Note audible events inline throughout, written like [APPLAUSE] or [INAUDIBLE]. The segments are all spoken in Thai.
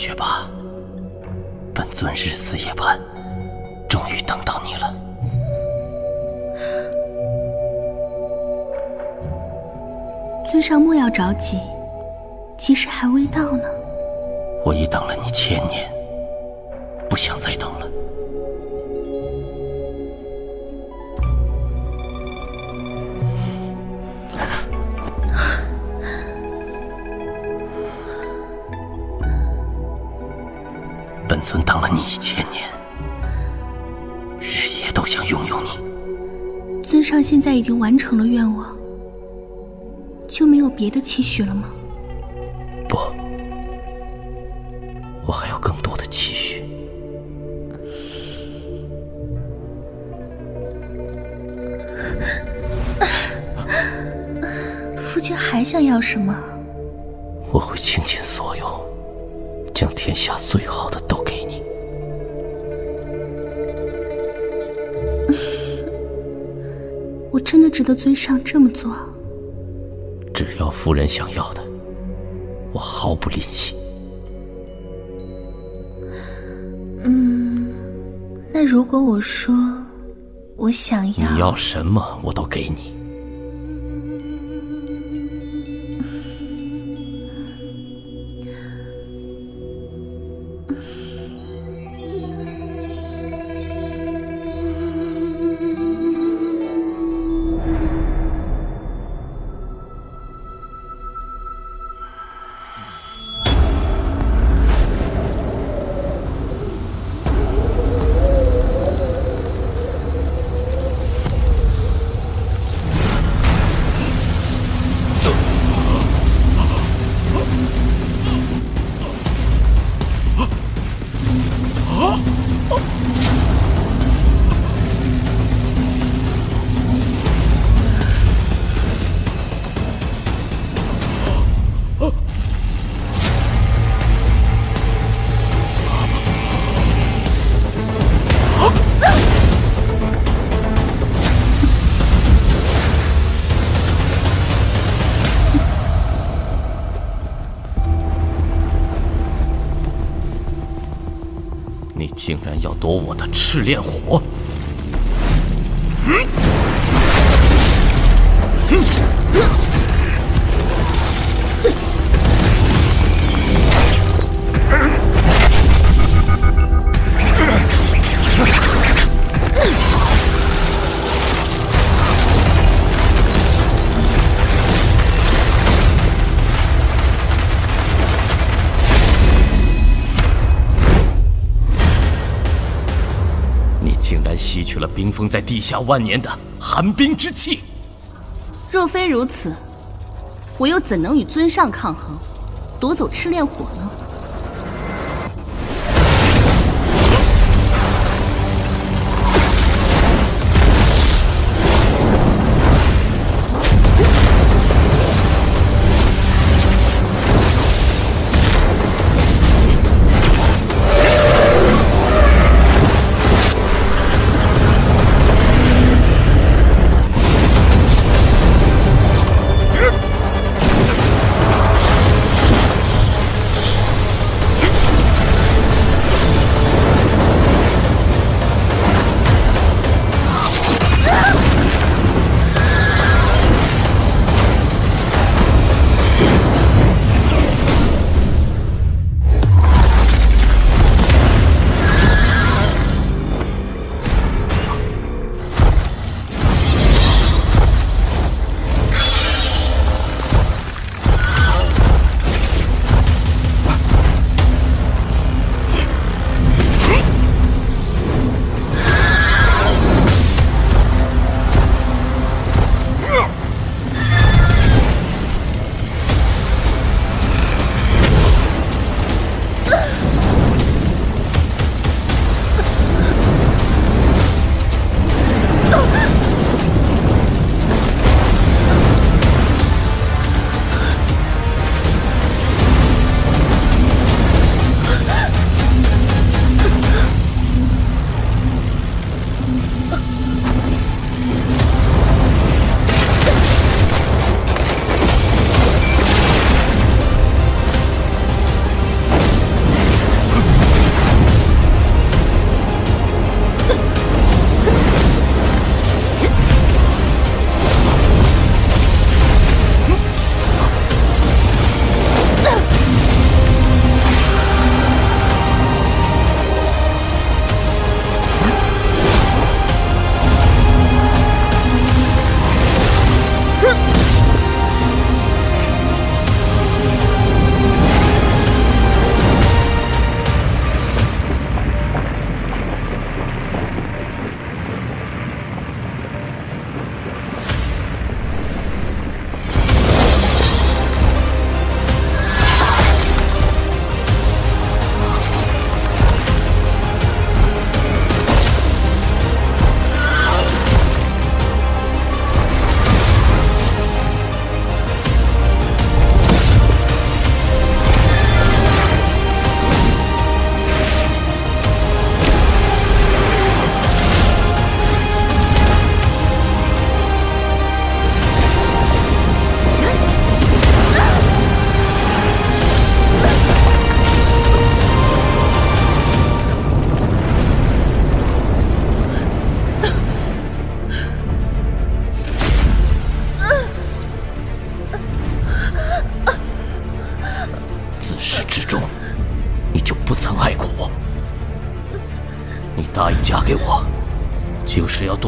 千雪吧，本尊日思夜盼，终于等到你了。尊上莫要着急，吉时还未到呢。我已等了你千年，不想再等尊等了你一千年，日夜都想拥有你。尊上现在已经完成了愿望，就没有别的期许了吗？不，我还有更多的期许。夫君还想要什么？我会倾尽所有，将天下最好的真的值得尊上这么做？只要夫人想要的，我毫不吝惜。嗯，那如果我说我想要，你要什么我都给你。你赤炼火！冰封在地下万年的寒冰之气！若非如此，我又怎能与尊上抗衡，夺走赤炼火呢？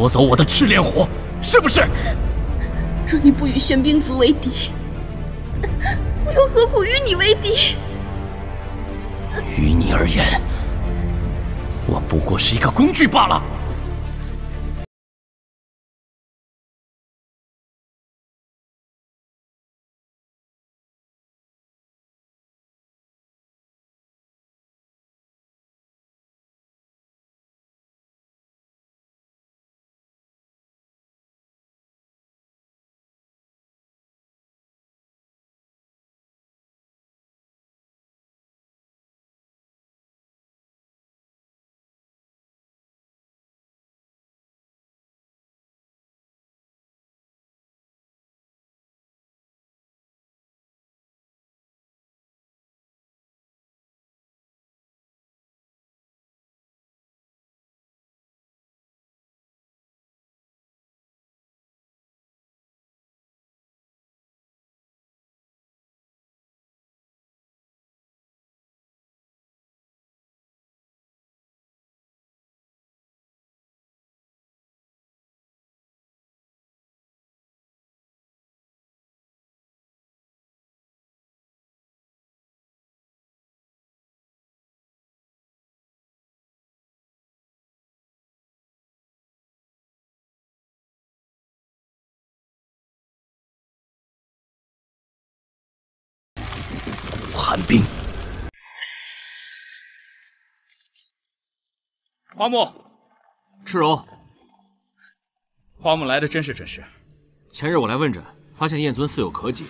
夺走我的赤炼火，是不是？若你不与玄冰族为敌，我又何苦与你为敌？于你而言，我不过是一个工具罢了。寒冰，花木，赤柔，花木来的真是准时。前日我来问诊，发现燕尊似有咳疾，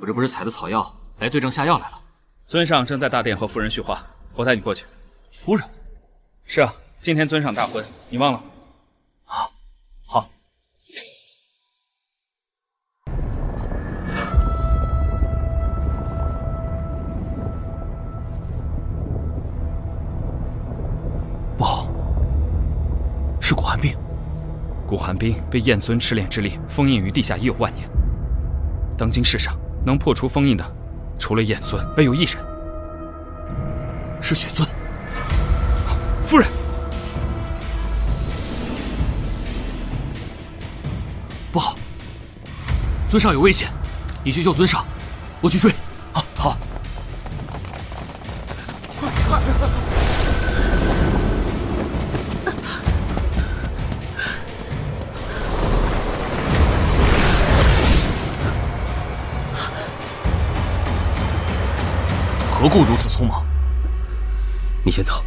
我这不是采的草药来对症下药来了。尊上正在大殿和夫人叙话，我带你过去。夫人？是啊，今天尊上大婚，你忘了？古寒冰被燕尊赤炼之力封印于地下已有万年，当今世上能破除封印的，除了燕尊，唯有一人，是雪尊。夫人，不好，尊上有危险，你去救尊上，我去追。何故如此匆忙？你先走。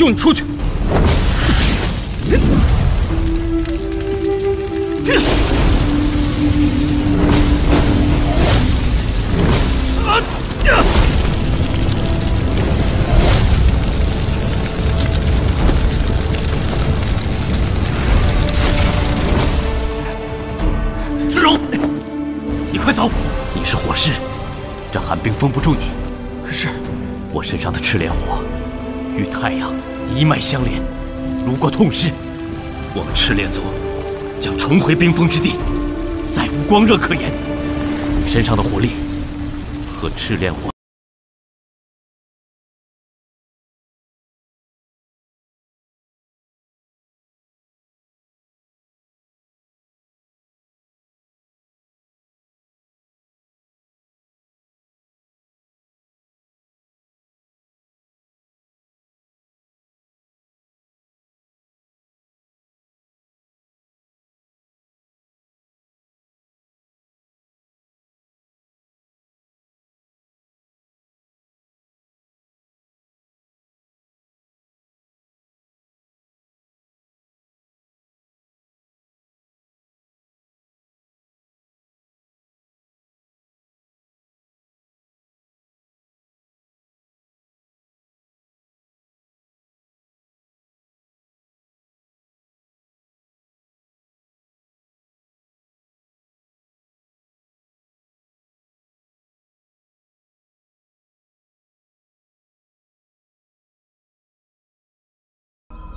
救你出去。重回冰封之地，再无光热可言。你身上的火力和赤炼火。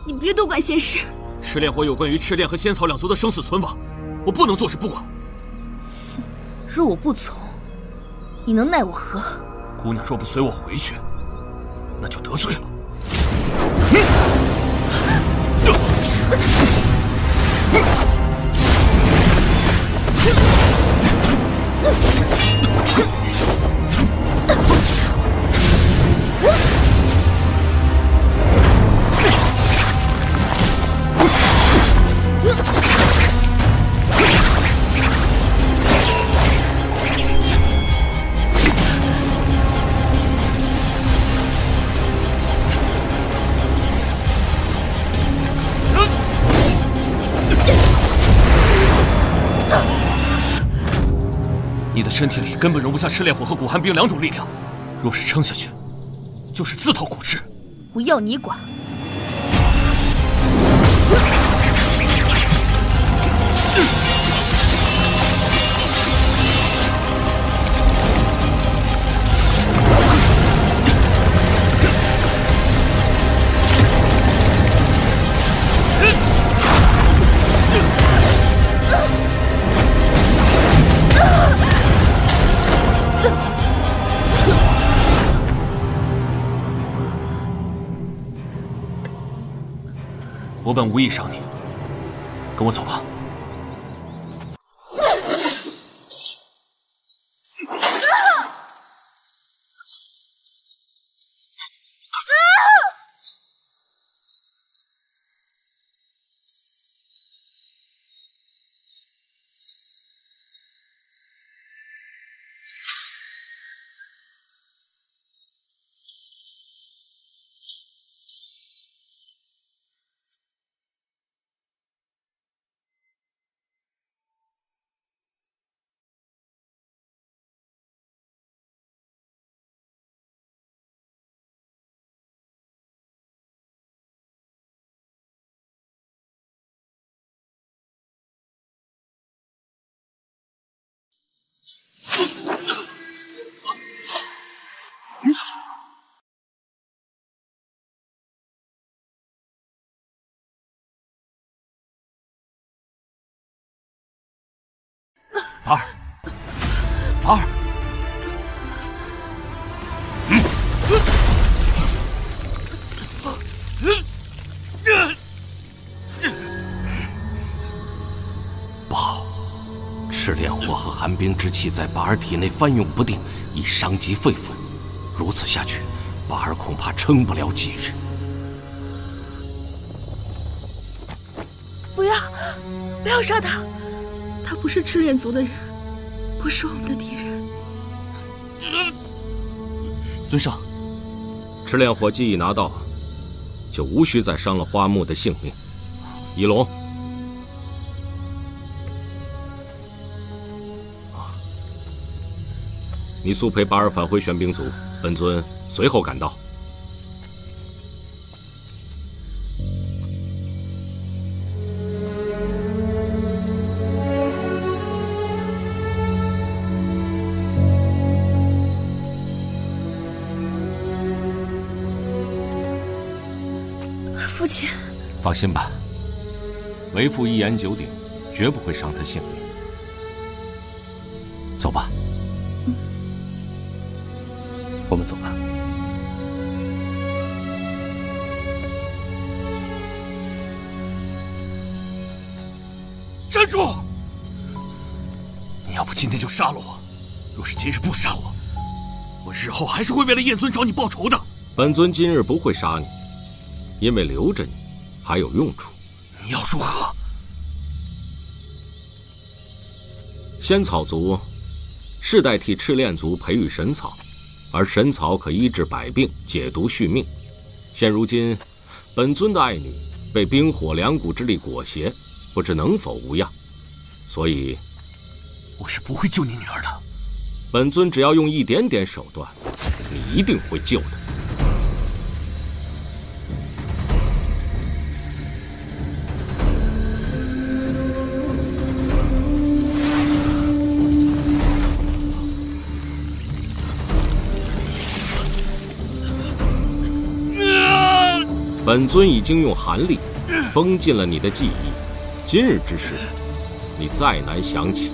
你别多管闲事。赤炼火有关于赤炼和仙草两族的生死存亡，我不能坐视不管。若我不从，你能奈我何？姑娘若不随我回去，那就得罪了。你的身体里根本容不下赤烈火和古寒冰两种力量，若是撑下去，就是自讨苦吃。我要你管！[LAUGHS] 我本无意伤你，跟我走吧。儿，儿，不好，赤炼火和寒冰之气在拔儿体内翻涌不定，已伤及肺腑。如此下去，拔儿恐怕撑不了几日。不要，不要杀他！他不是赤炼族的人，不是我们的敌人。尊上，赤炼火既已拿到，就无需再伤了花木的性命。一龙，你速陪巴尔返回玄冰族，本尊随后赶到。放心吧，为父一言九鼎，绝不会伤他性命。走吧，我们走吧。站住！你要不今天就杀了我，若是今日不杀我，我日后还是会为了燕尊找你报仇的。本尊今日不会杀你，因为留着你还有用处。你要如何？仙草族世代替赤练族培育神草，而神草可医治百病、解毒续命。现如今，本尊的爱女被冰火两股之力裹挟，不知能否无恙。所以，我是不会救你女儿的。本尊只要用一点点手段，你一定会救的。本尊已经用寒力封禁了你的记忆，今日之事，你再难想起。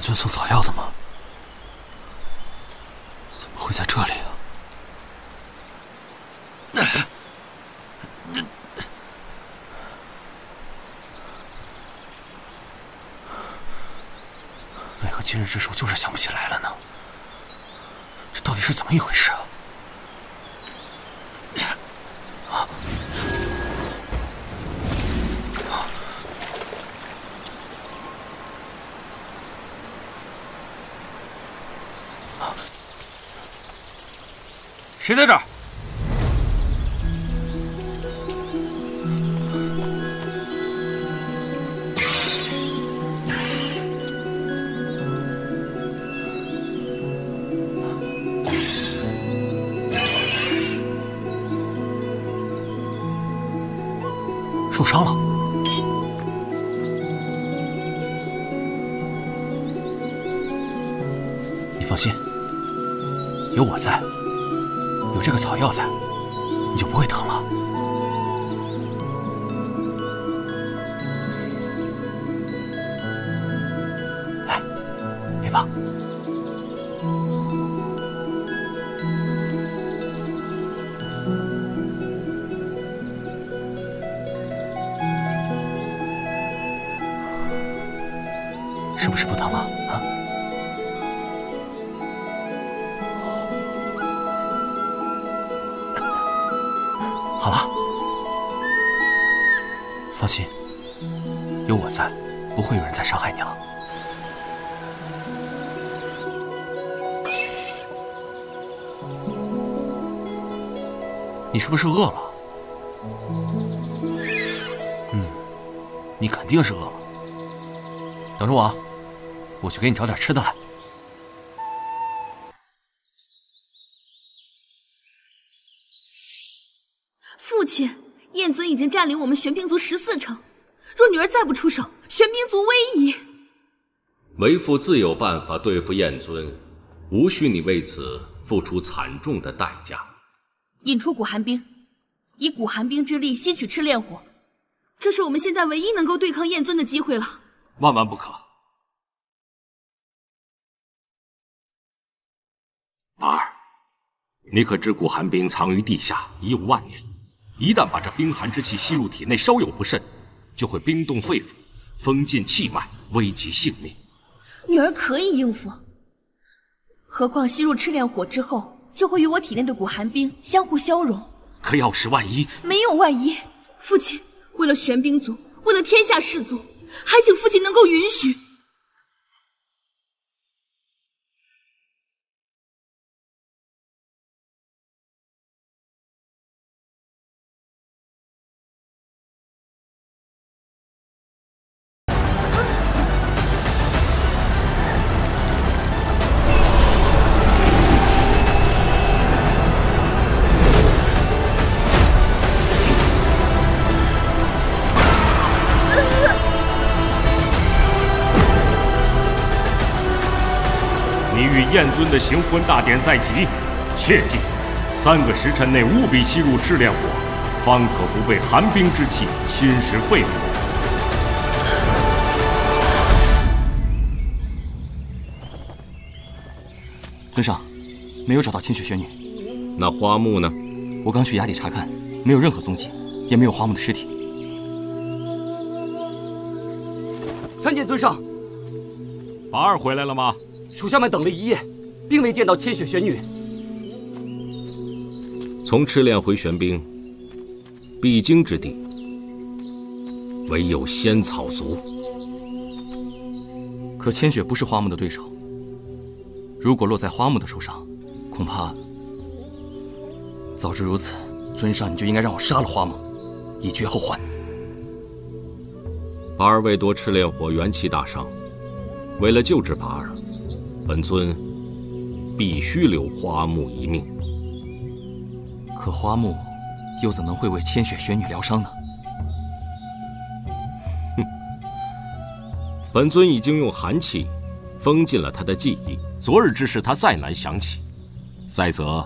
不是送草药的吗？怎么会在这里啊？为何今日之事我就是想不起来了呢？这到底是怎么一回事谁在这儿？是不是饿了？嗯，你肯定是饿了。等着我啊，我去给你找点吃的来。父亲，燕尊已经占领我们玄冰族十四城，若女儿再不出手，玄冰族危矣。为父自有办法对付燕尊，无需你为此付出惨重的代价。引出古寒冰，以古寒冰之力吸取赤炼火，这是我们现在唯一能够对抗燕尊的机会了。万万不可！宝儿，你可知古寒冰藏于地下已有万年，一旦把这冰寒之气吸入体内，稍有不慎，就会冰冻肺腑，封禁气脉，危及性命。女儿可以应付，何况吸入赤炼火之后，就会与我体内的古寒冰相互消融。可要是万一，没有万一。父亲，为了玄冰族，为了天下士族，还请父亲能够允许。尊的行婚大典在即，切记，三个时辰内务必吸入赤炼火，方可不被寒冰之气侵蚀肺腑。尊上，没有找到千雪玄女。那花木呢？我刚去崖底查看，没有任何踪迹，也没有花木的尸体。参见尊上。八二回来了吗？属下们等了一夜，并未见到千雪玄女。从赤炼回玄冰，必经之地，唯有仙草族。可千雪不是花木的对手，如果落在花木的手上，恐怕……早知如此，尊上你就应该让我杀了花木，以绝后患。八儿为夺赤炼火，元气大伤，为了救治八儿。本尊必须留花木一命，可花木又怎能会为千雪玄女疗伤呢？哼！本尊已经用寒气封禁了他的记忆，昨日之事他再难想起。再则，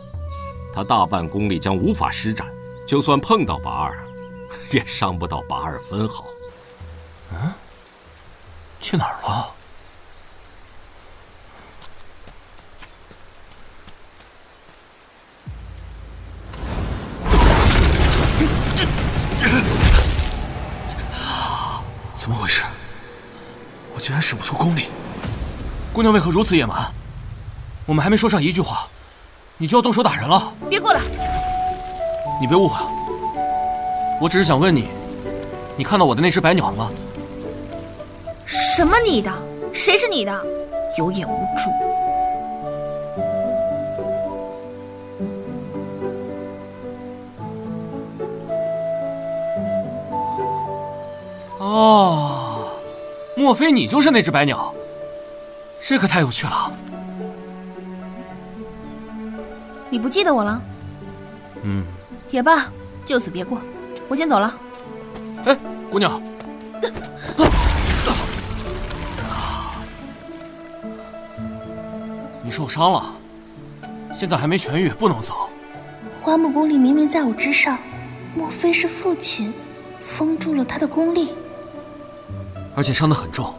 他大半功力将无法施展，就算碰到八二，也伤不到八二分毫。嗯？去哪儿了？姑娘为何如此野蛮？我们还没说上一句话，你就要动手打人了？别过来！你别误会，我只是想问你，你看到我的那只白鸟了吗？什么你的？谁是你的？有眼无珠！哦，莫非你就是那只白鸟？这可太有趣了。你不记得我了？嗯，也罢，就此别过。我先走了。哎，姑娘，你受伤了，现在还没痊愈，不能走。花木功力明明在我之上，莫非是父亲封住了他的功力？而且伤得很重，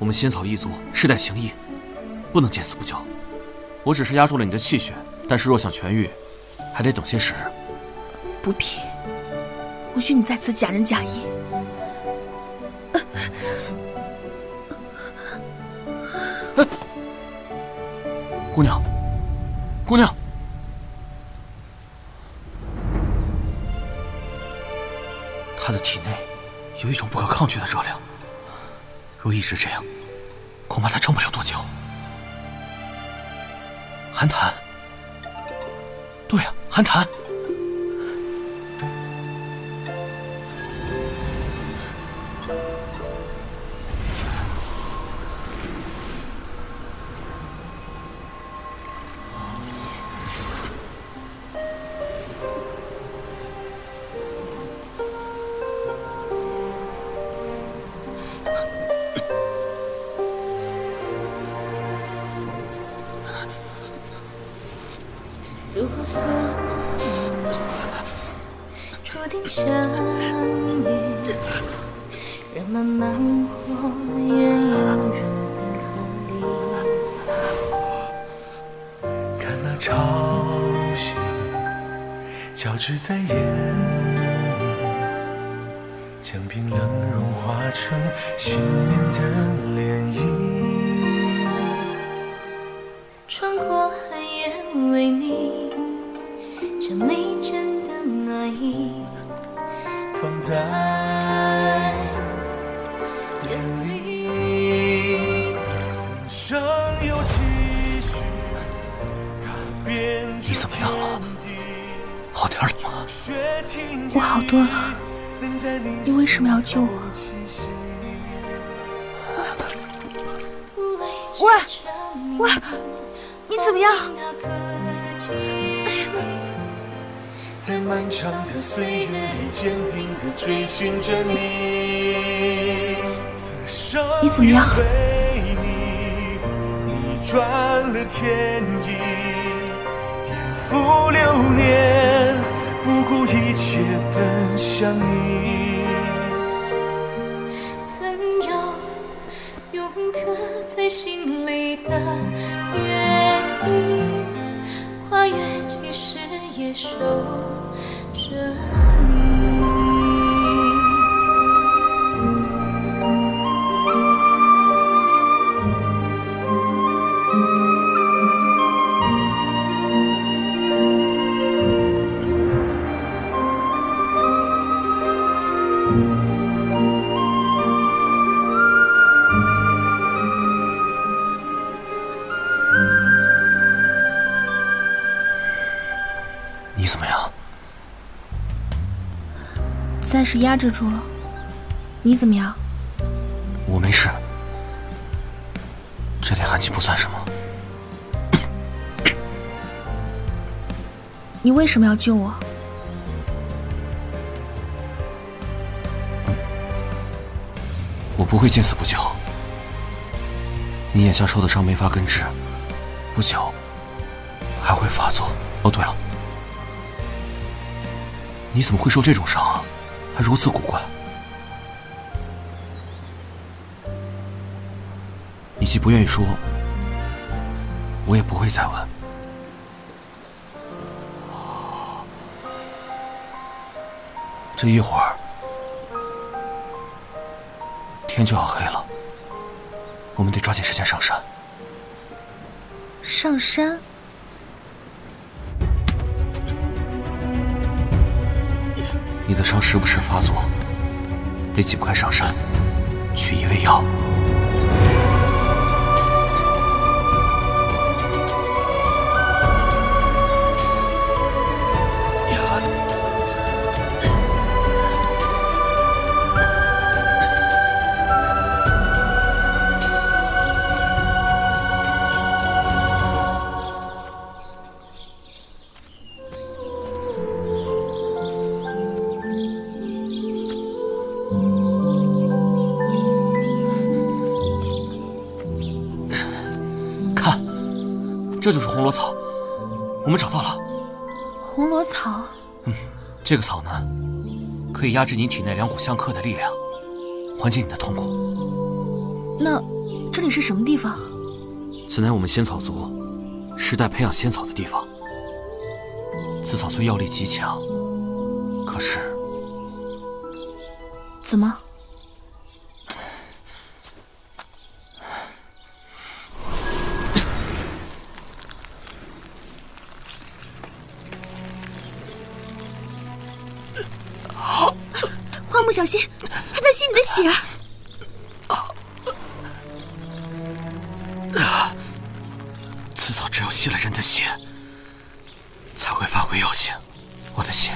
我们仙草一族世代行医，不能见死不救。我只是压住了你的气血，但是若想痊愈，还得等些时日。不必，无需你在此假仁假义。姑娘，姑娘，他的体内有一种不可抗拒的热量。若一直这样，恐怕他撑不了多久。寒潭，对啊，寒潭。交织在眼，将冰冷融化成信念的脸。要救我？喂喂，你怎么样？在漫长的岁月里，坚定地追寻着你。此生你怎么样？你，你转了天意，颠覆流年，不顾一切奔向你。心里的约定，跨越几世也守着。暂时压制住了。你怎么样？我没事，这点寒气不算什么。你为什么要救我？我不会见死不救。你眼下受的伤没法根治，不久还会发作。哦，对了，你怎么会受这种伤啊？如此古怪。你既不愿意说，我也不会再问。这一会儿天就要黑了，我们得抓紧时间上山。上山？你的伤时不时发作，得尽快上山取一味药。这就是红罗草，我们找到了。红罗草？嗯，这个草呢，可以压制你体内两股相克的力量，缓解你的痛苦。那这里是什么地方？此乃我们仙草族世代培养仙草的地方。此草虽药力极强，可是怎么？小心，他在吸你的血。啊此草只有吸了人的血，才会发挥药性。我的血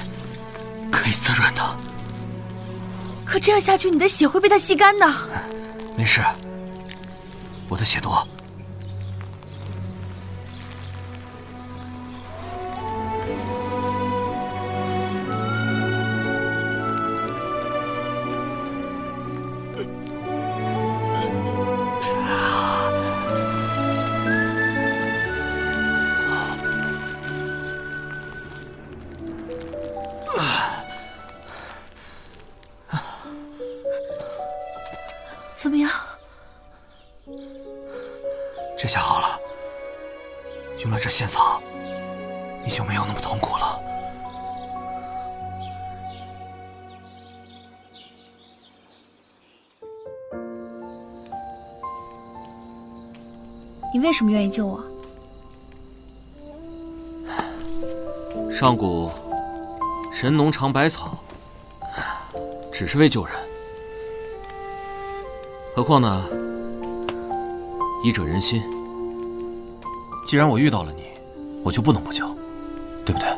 可以滋润的。可这样下去，你的血会被它吸干的。没事，我的血多。什么愿意救我？上古神农尝百草，只是为救人。何况呢，医者仁心。既然我遇到了你，我就不能不救，对不对？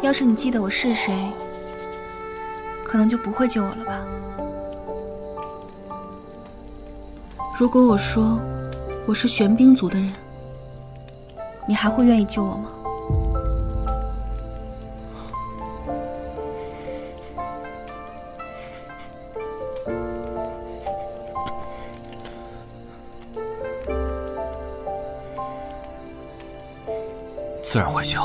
要是你记得我是谁，可能就不会救我了吧。如果我说我是玄冰族的人，你还会愿意救我吗？自然会救，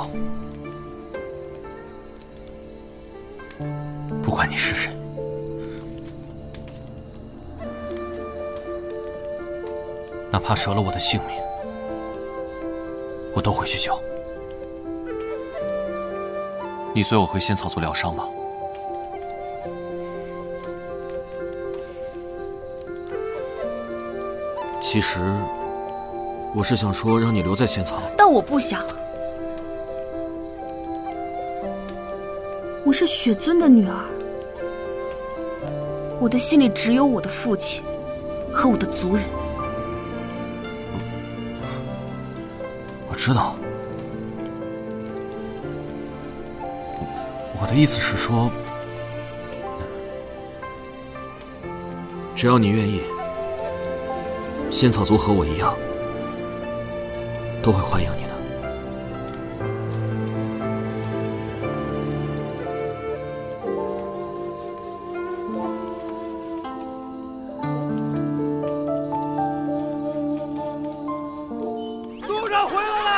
怕折了我的性命，我都会去救。你随我回仙草族疗伤吧。其实，我是想说让你留在仙草。但我不想。我是雪尊的女儿，我的心里只有我的父亲和我的族人。知道，我的意思是说，只要你愿意，仙草族和我一样，都会欢迎你的。族长回来了！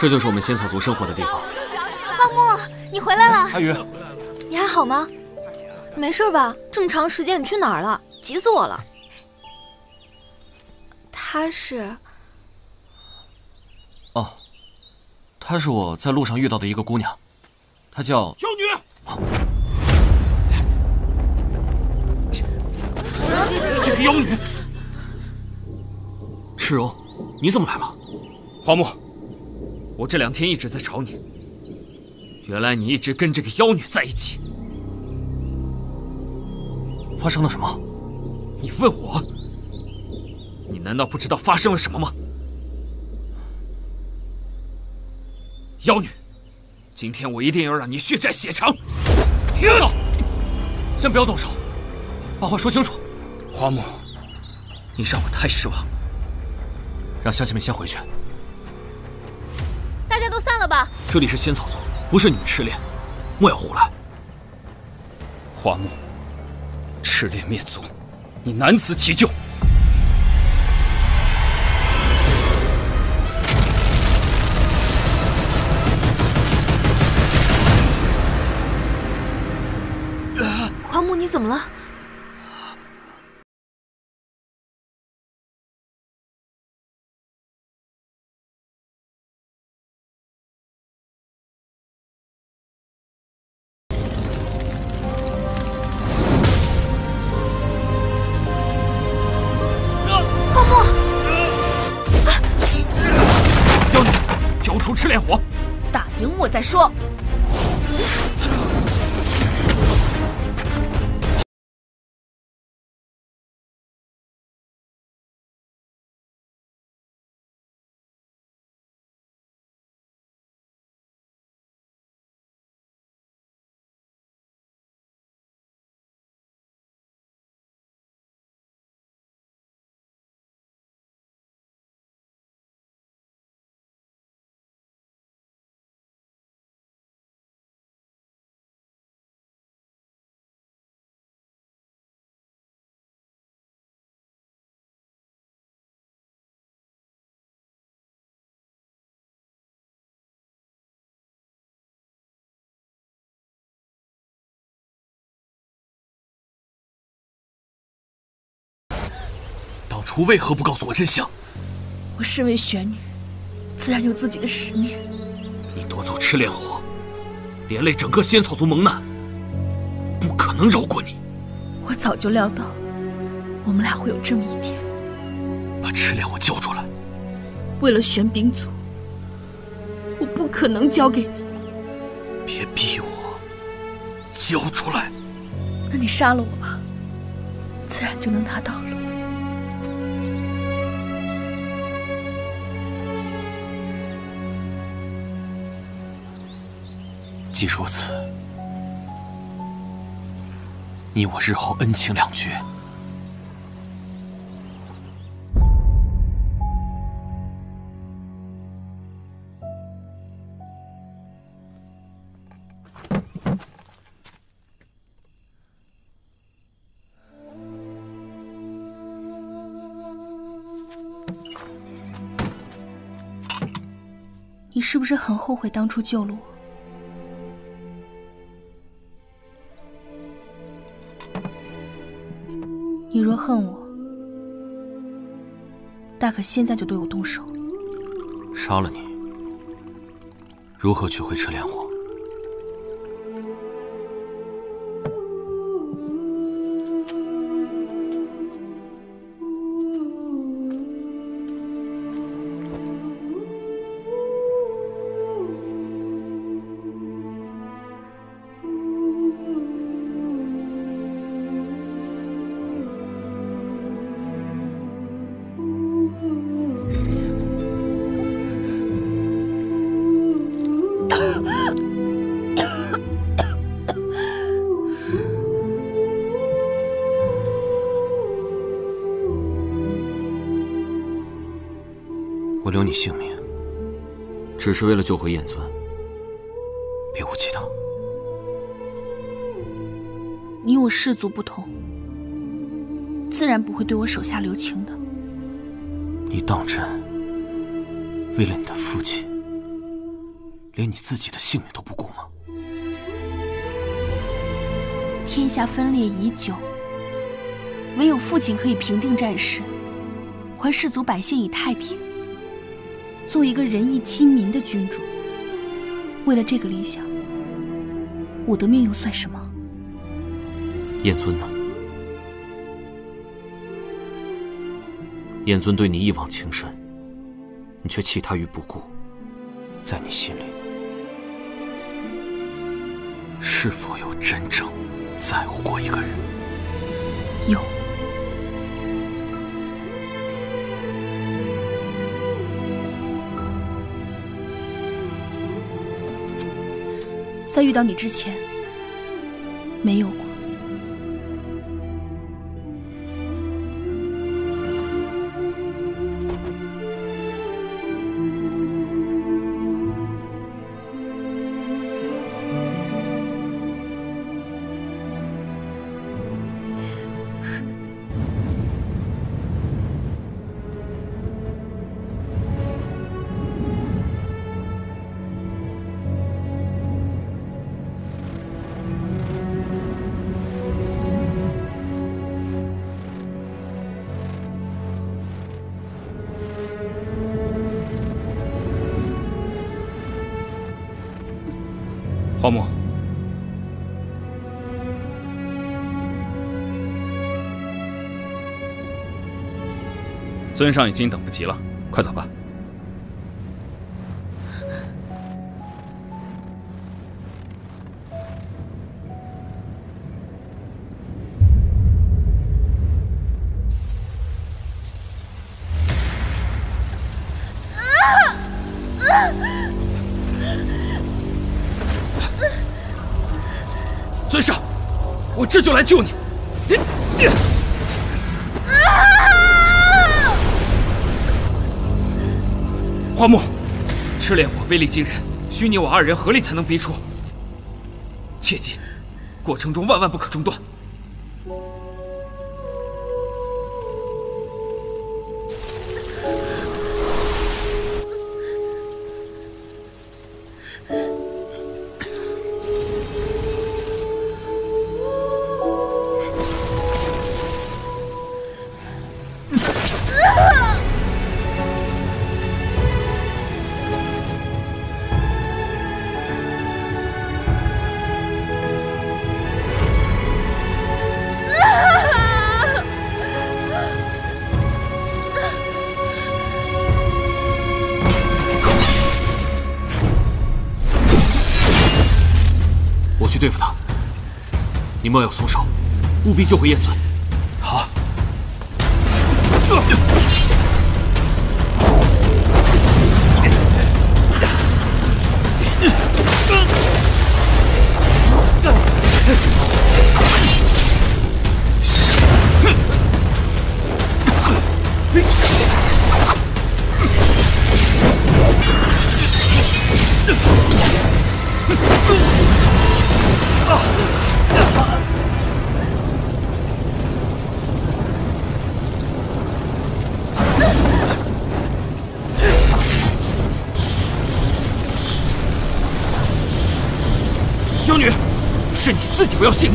这就是我们仙草族生活的地方。花木，你回来了。阿宇，你还好吗？没事吧？这么长时间你去哪儿了？急死我了。她是……哦，她是我在路上遇到的一个姑娘，她叫妖女。这个妖女，赤荣，你怎么来了？花木，我这两天一直在找你。原来你一直跟这个妖女在一起。发生了什么？你问我？你难道不知道发生了什么吗？妖女，今天我一定要让你血债血偿！停手！先不要动手，把话说清楚。花木，你让我太失望了。让乡亲们先回去。大家都散了吧。这里是仙草族，不是你们赤练，莫要胡来。花木，赤练灭族，你难辞其咎。再说。当初为何不告诉我真相？我身为玄女，自然有自己的使命。你夺走赤炼火，连累整个仙草族蒙难，不可能饶过你。我早就料到，我们俩会有这么一天。把赤炼火交出来！为了玄冰族，我不可能交给你。别逼我，交出来！那你杀了我吧，自然就能拿到了。既如此，你我日后恩情两绝。你是不是很后悔当初救了我？你若恨我，大可现在就对我动手。杀了你，如何取回赤莲火？你性命，只是为了救回燕尊，别无其他。你我氏族不同，自然不会对我手下留情的。你当真为了你的父亲，连你自己的性命都不顾吗？天下分裂已久，唯有父亲可以平定战事，还氏族百姓以太平。做一个仁义亲民的君主，为了这个理想，我的命又算什么？燕尊呢？燕尊对你一往情深，你却弃他于不顾，在你心里，是否有真正在乎过一个人？有。在遇到你之前，没有过。尊上已经等不及了，快走吧。尊上，我这就来救你。花木，赤炼火威力惊人，需你我二人合力才能逼出。切记，过程中万万不可中断。必救回燕尊。不要信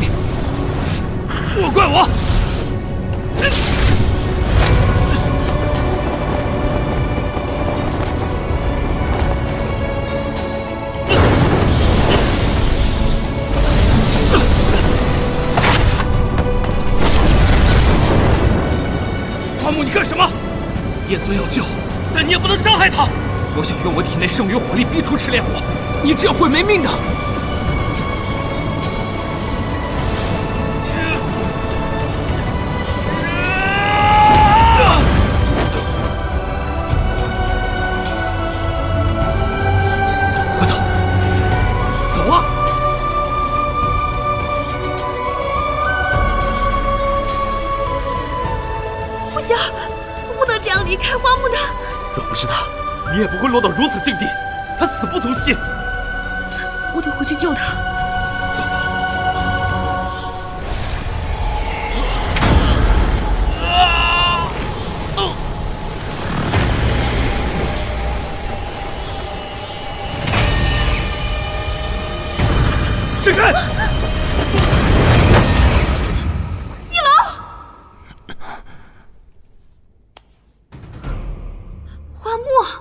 花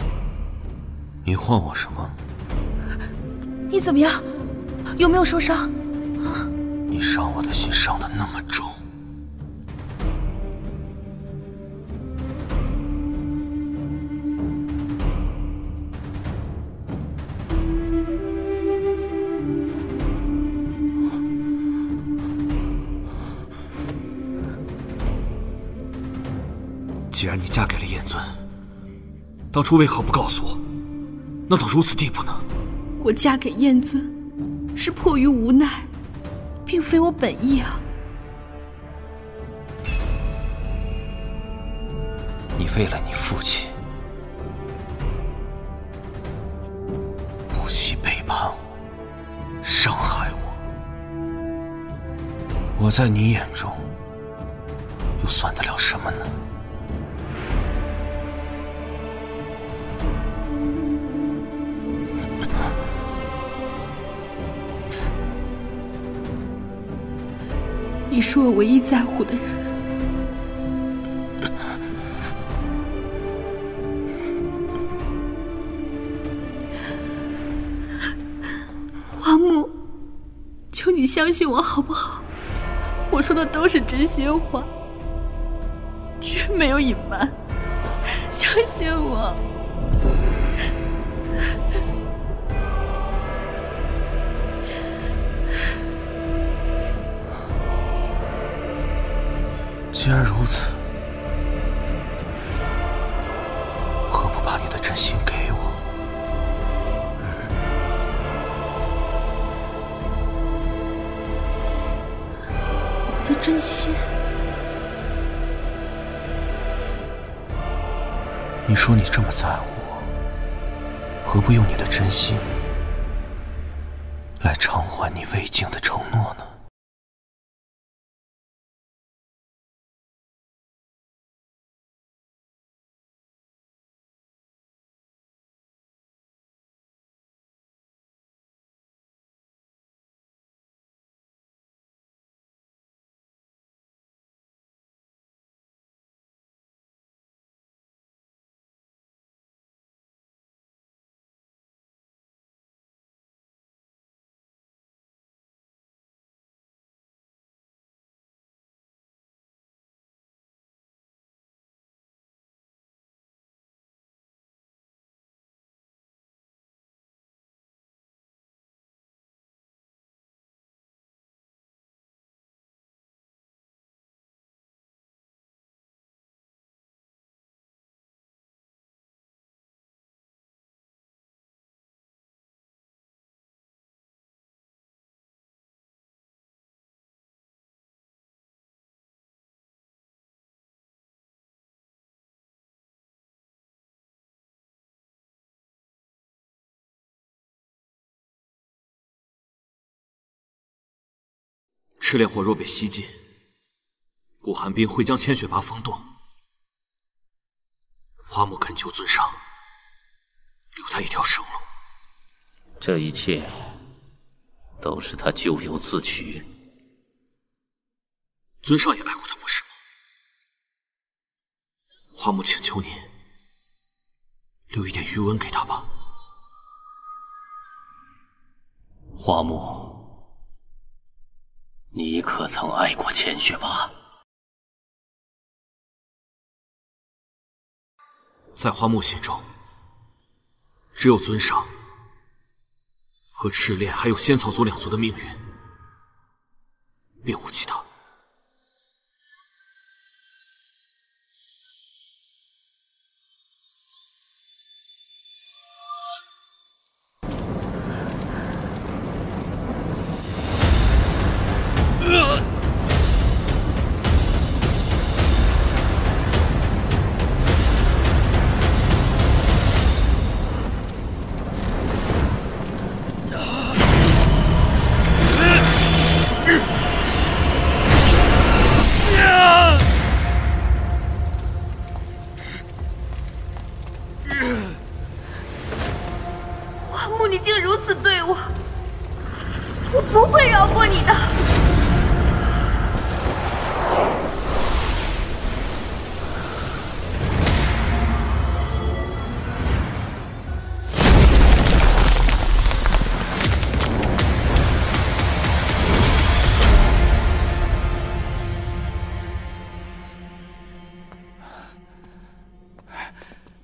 木，你唤我什么？你怎么样？有没有受伤？你伤我的心伤的那么重。当初为何不告诉我？闹到如此地步呢？我嫁给燕尊，是迫于无奈，并非我本意啊。你为了你父亲，不惜背叛我，伤害我，我在你眼中又算得了什么呢？是我唯一在乎的人。花木，求你相信我好不好？我说的都是真心话，绝没有隐瞒。相信我。赤烈火若被吸尽，顾寒冰会将千雪拔封冻。花木恳求尊上留他一条生路。这一切都是他咎由自取。尊上也爱过他，不是吗？花木请求您留一点余温给他吧。花木，你可曾爱过千雪吧？在花木心中，只有尊上和赤练，还有仙草族两族的命运，并无其他。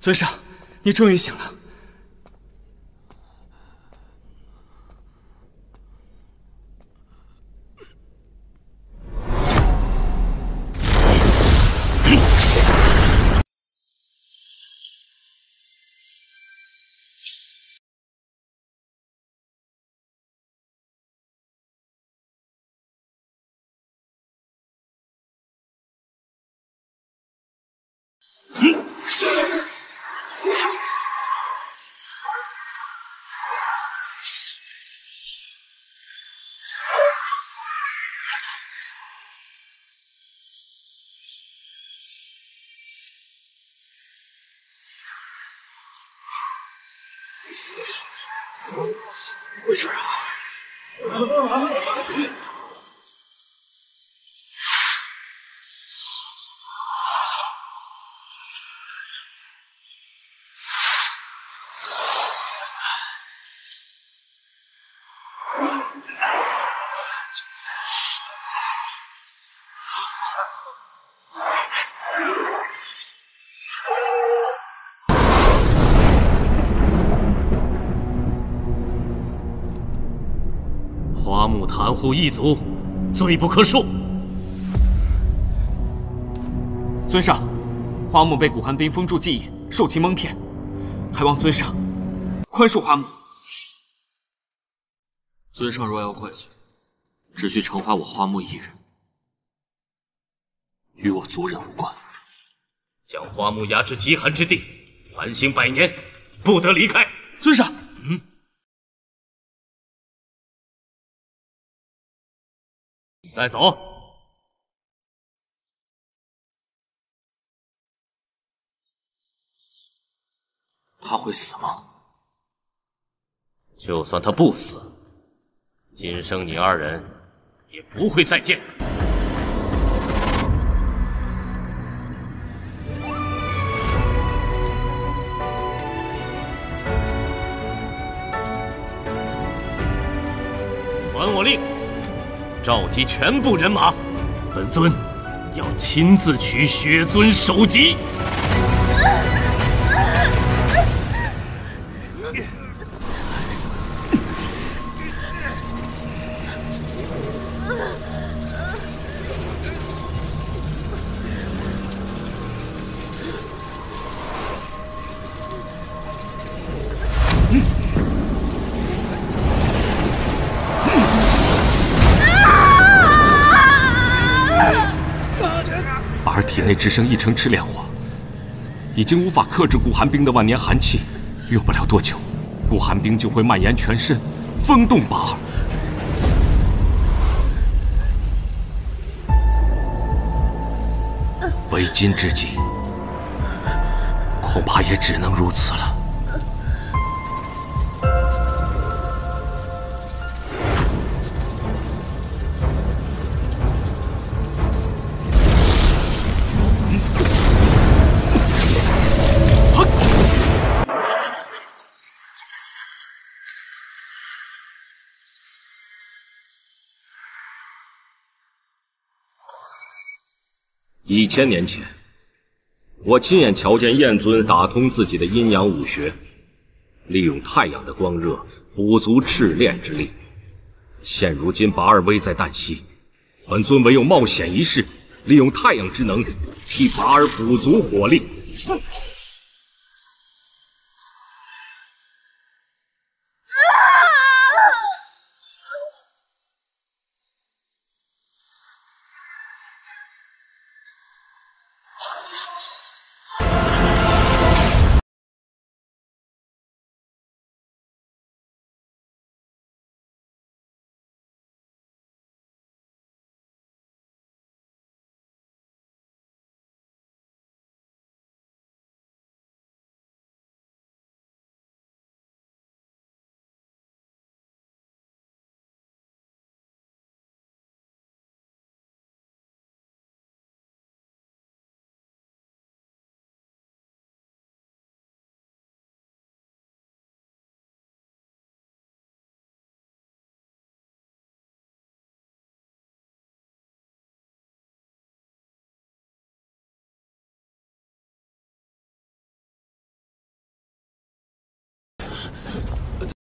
尊上，你终于醒了。木袒护异族，罪不可恕。尊上，花木被古寒冰封住记忆，受其蒙骗，还望尊上宽恕花木。尊上若要怪罪，只需惩罚我花木一人，与我族人无关。将花木押至极寒之地，反省百年，不得离开。尊上，带走。他会死吗？就算他不死，今生你二人也不会再见。召集全部人马，本尊要亲自取血尊首级。只剩一城赤炼火，已经无法克制骨寒冰的万年寒气，用不了多久，骨寒冰就会蔓延全身，风动八二。为今之计，恐怕也只能如此了。一千年前，我亲眼瞧见燕尊打通自己的阴阳武学，利用太阳的光热补足赤炼之力。现如今拔儿危在旦夕，本尊唯有冒险一试，利用太阳之能替拔儿补足火力。哼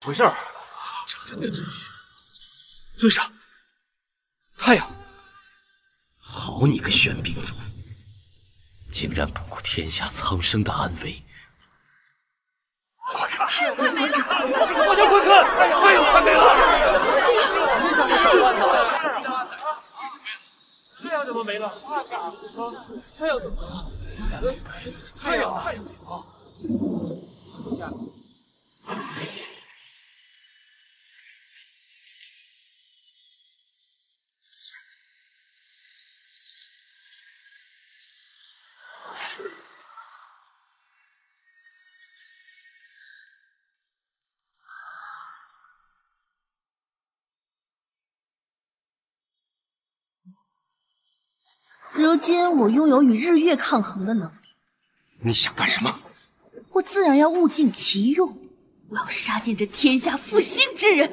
回事儿？尊上，太阳，好你个玄冰族，竟然不顾天下苍生的安危！快看，大家快看，太阳快没了！太阳怎么没了？太阳怎么了？太阳，太阳没了！如今我拥有与日月抗衡的能力，你想干什么？我自然要物尽其用。我要杀尽这天下负心之人。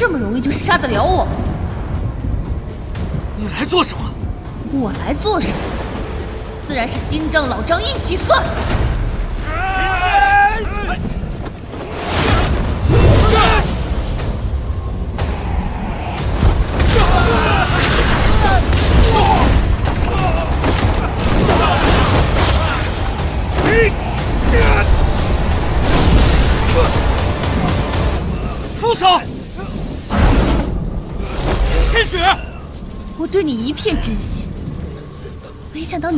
这么容易就杀得了我？你来做什么？我来做什么？自然是新账老账一起算。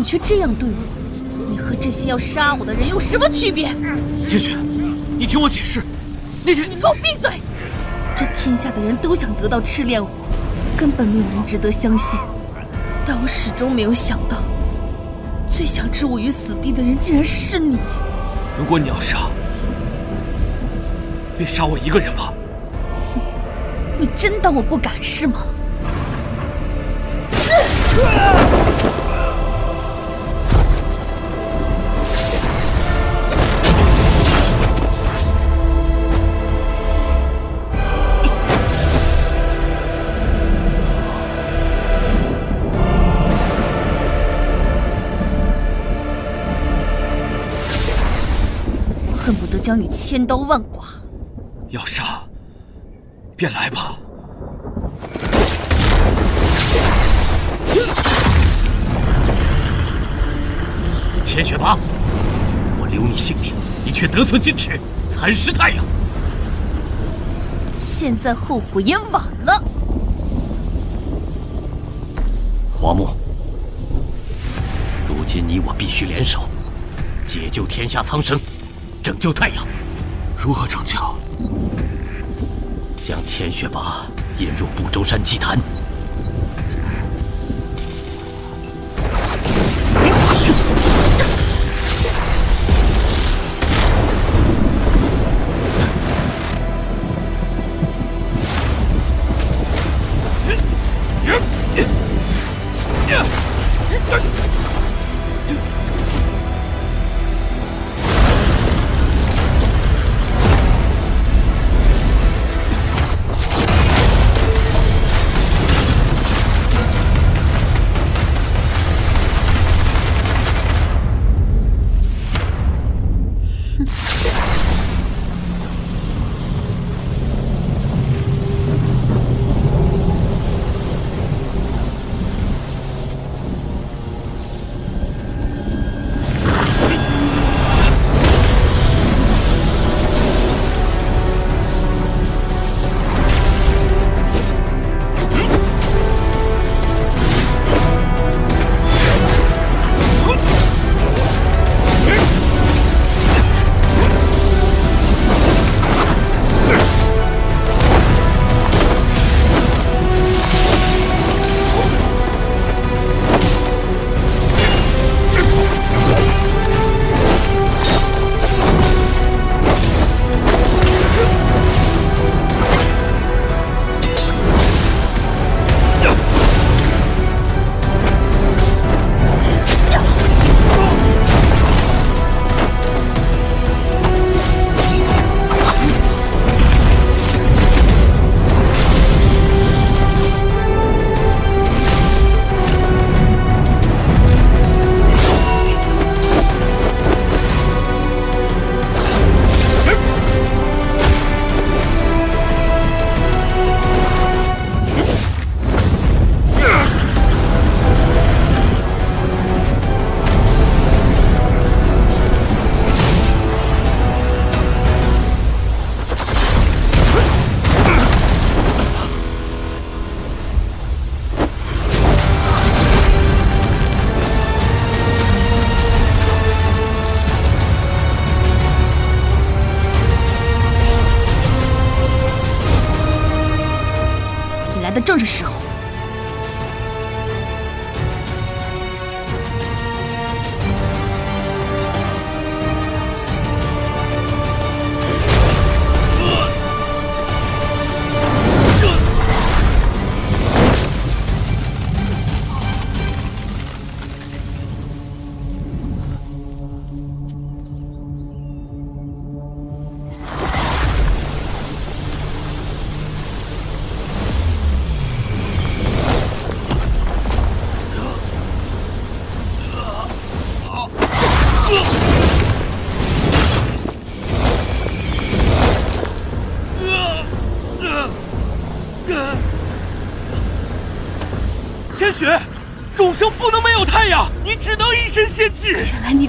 你却这样对我。你和这些要杀我的人有什么区别？千雪，你听我解释。那天，你给我闭嘴！这天下的人都想得到赤炼火，根本没有人值得相信。但我始终没有想到，最想置我于死地的人竟然是你。如果你要杀，别杀我一个人吧！你真当我不敢是吗？将你千刀万剐！要杀，便来吧。千雪拔，我留你性命，你却得寸进尺，蚕食太阳。现在后悔也晚了。花木，如今你我必须联手，解救天下苍生，拯救太阳。如何拯救？将千雪拔引入不周山祭坛。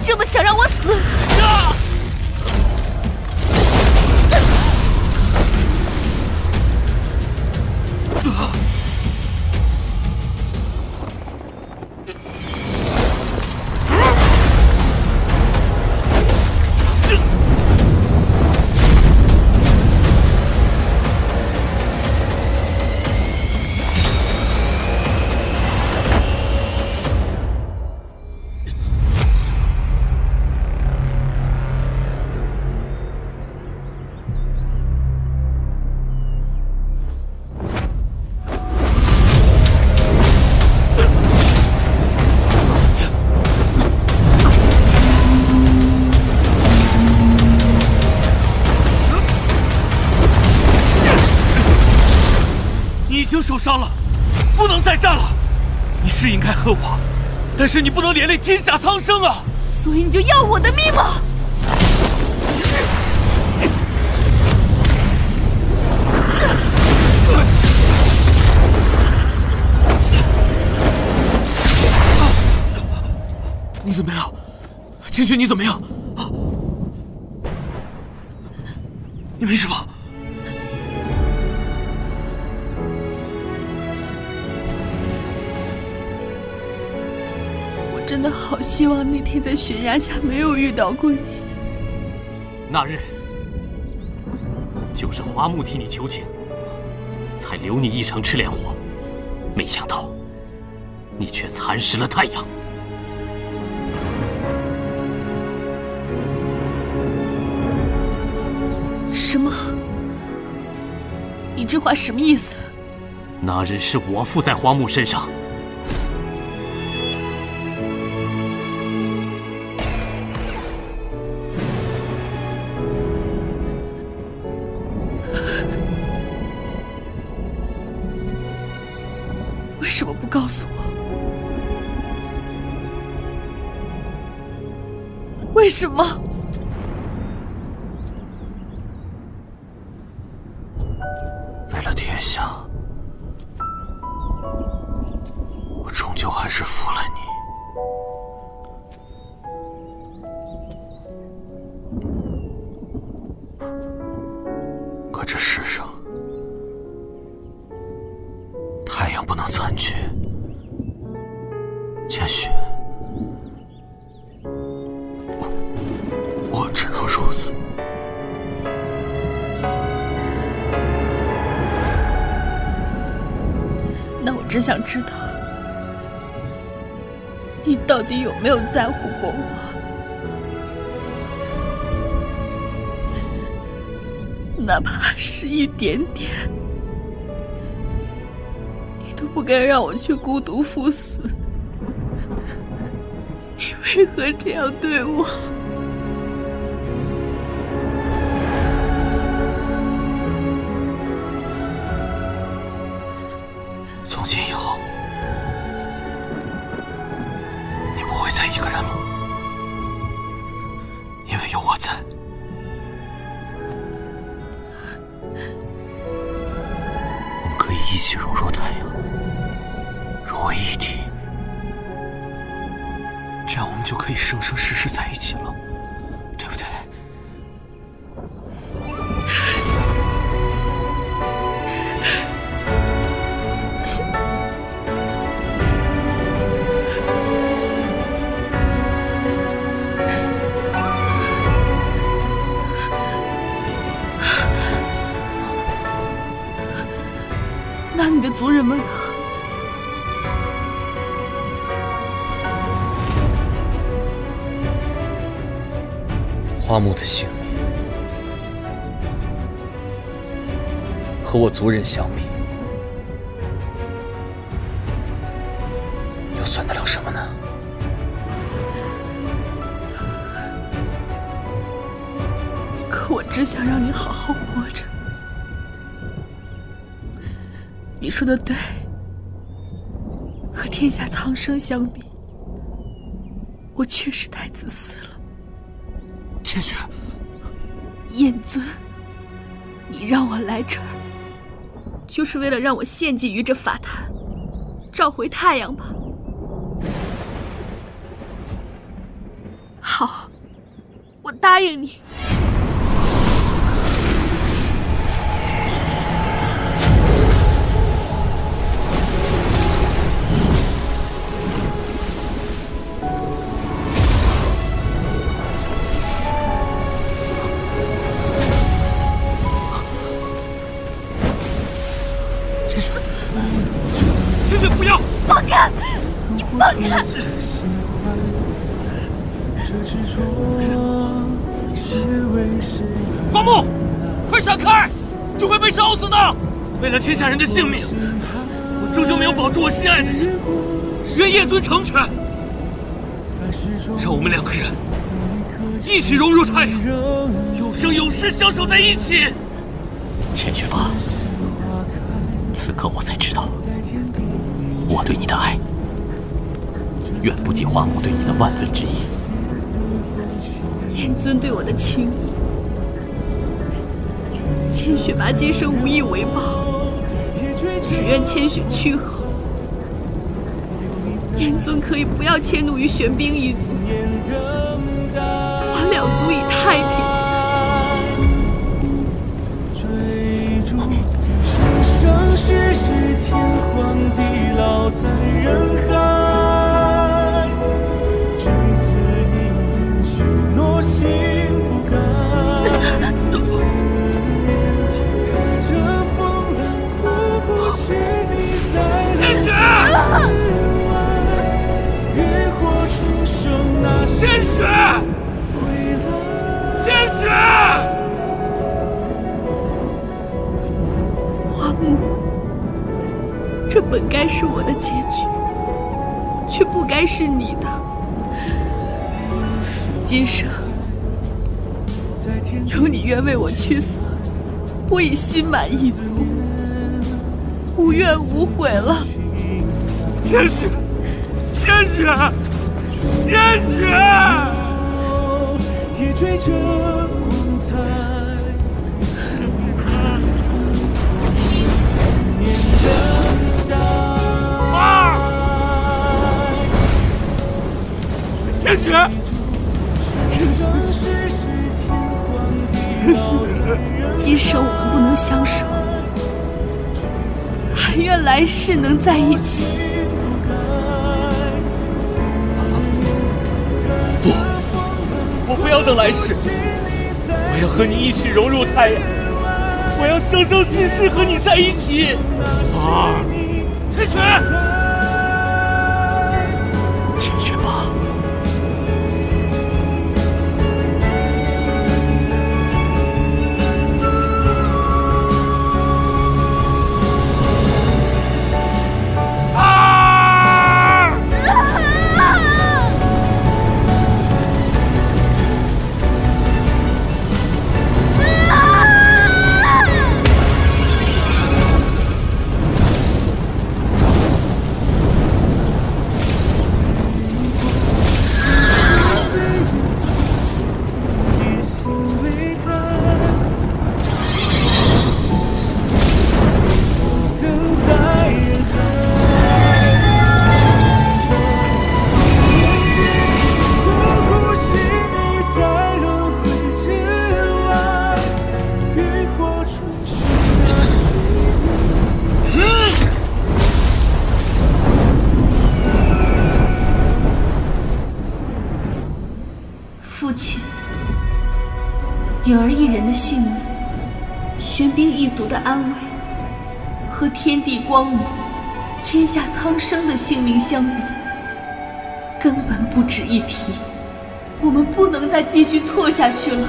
这么想是你不能连累天下苍生啊！所以你就要我的命吗？你怎么样，千寻？你怎么样？天在悬崖下没有遇到过你。那日就是花木替你求情，才留你一场赤炼火，没想到你却蚕食了太阳。什么？你这话什么意思？那日是我附在花木身上。服了你。可这世上，太阳不能残缺。千雪，我我只能如此。那我只想知道，到底有没有在乎过我？哪怕是一点点，你都不该让我去孤独赴死。你为何这样对我？花木的性命和我族人相比，又算得了什么呢？可我只想让你好好活着。你说的对，和天下苍生相比，是为了让我献祭于这法坛，召回太阳吧？人的性命，我终究没有保住我心爱的人。愿燕尊成全，让我们两个人一起融入太阳，有生有世相守在一起。千雪吧，此刻我才知道，我对你的爱远不及花木对你的万分之一。燕尊对我的情谊，千雪拔今生无以为报，只愿千雪屈后。燕尊可以不要迁怒于玄冰一族，还两族以太平。生世世天荒地老在人海，本该是我的结局，却不该是你的。今生有你愿为我去死，我已心满意足，无怨无悔了。千雪，千雪，千雪，也追着千雪，千雪，千雪，今生我们不能相守，还愿来世能在一起。不，我不要等来世，我要和你一起融入太阳，我要生生世世和你在一起。啊，千雪，苍生的性命相比，根本不值一提。我们不能再继续错下去了。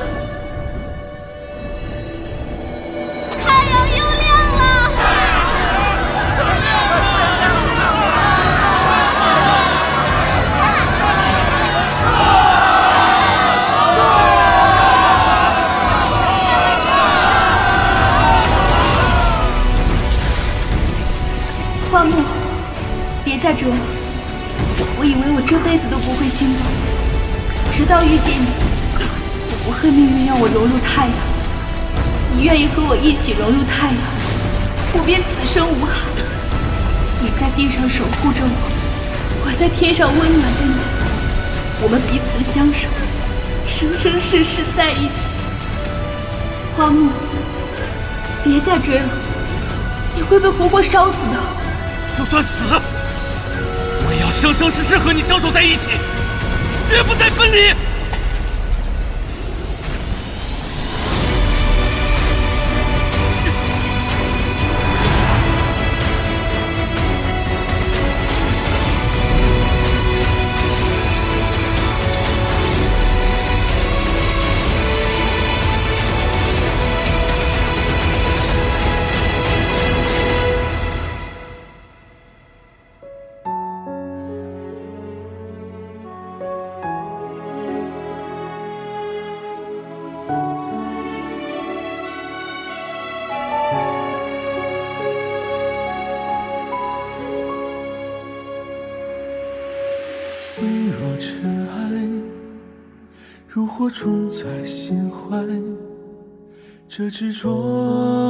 一起融入太阳，我便此生无憾。你在地上守护着我，我在天上温暖着你，我们彼此相守，生生世世在一起。花木，别再追了，你会被活活烧死的。就算死，我也要生生世世和你相守在一起，绝不再分离。这执着。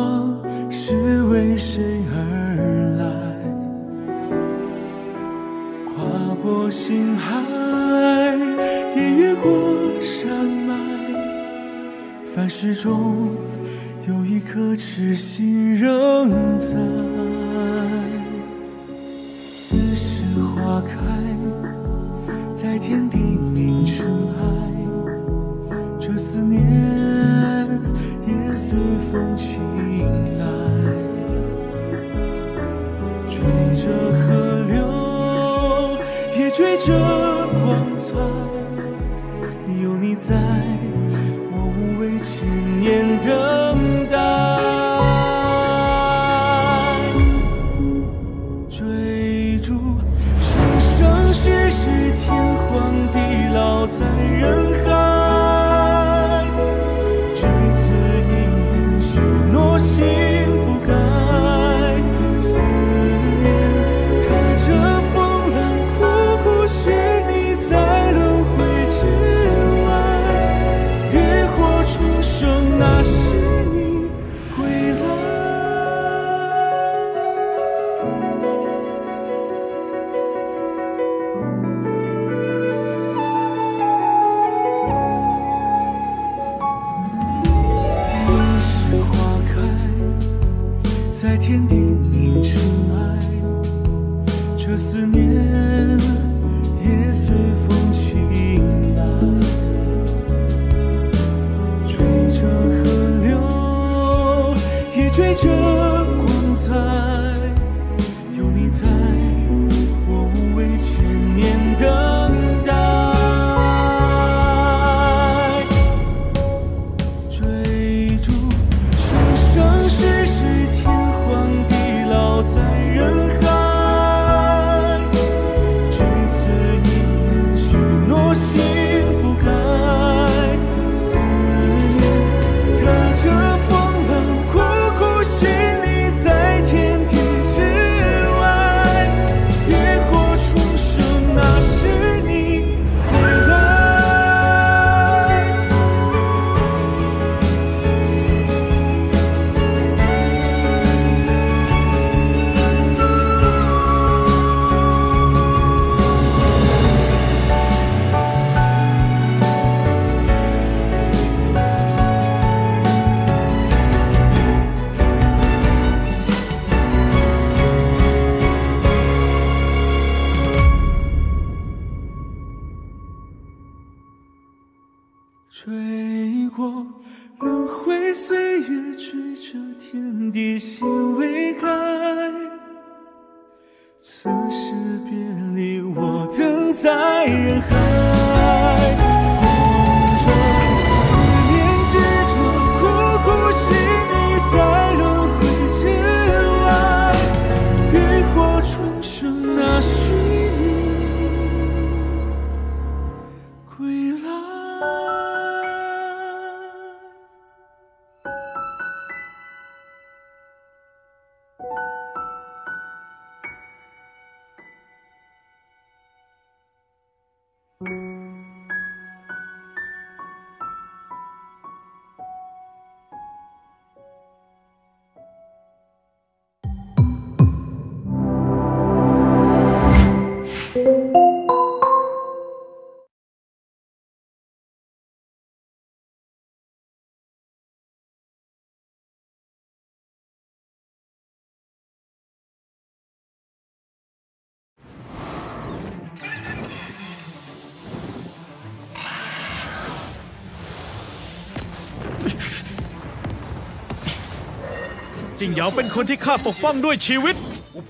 จิงเหยาเป็นคนที่ข้าปกป้องด้วยชีวิต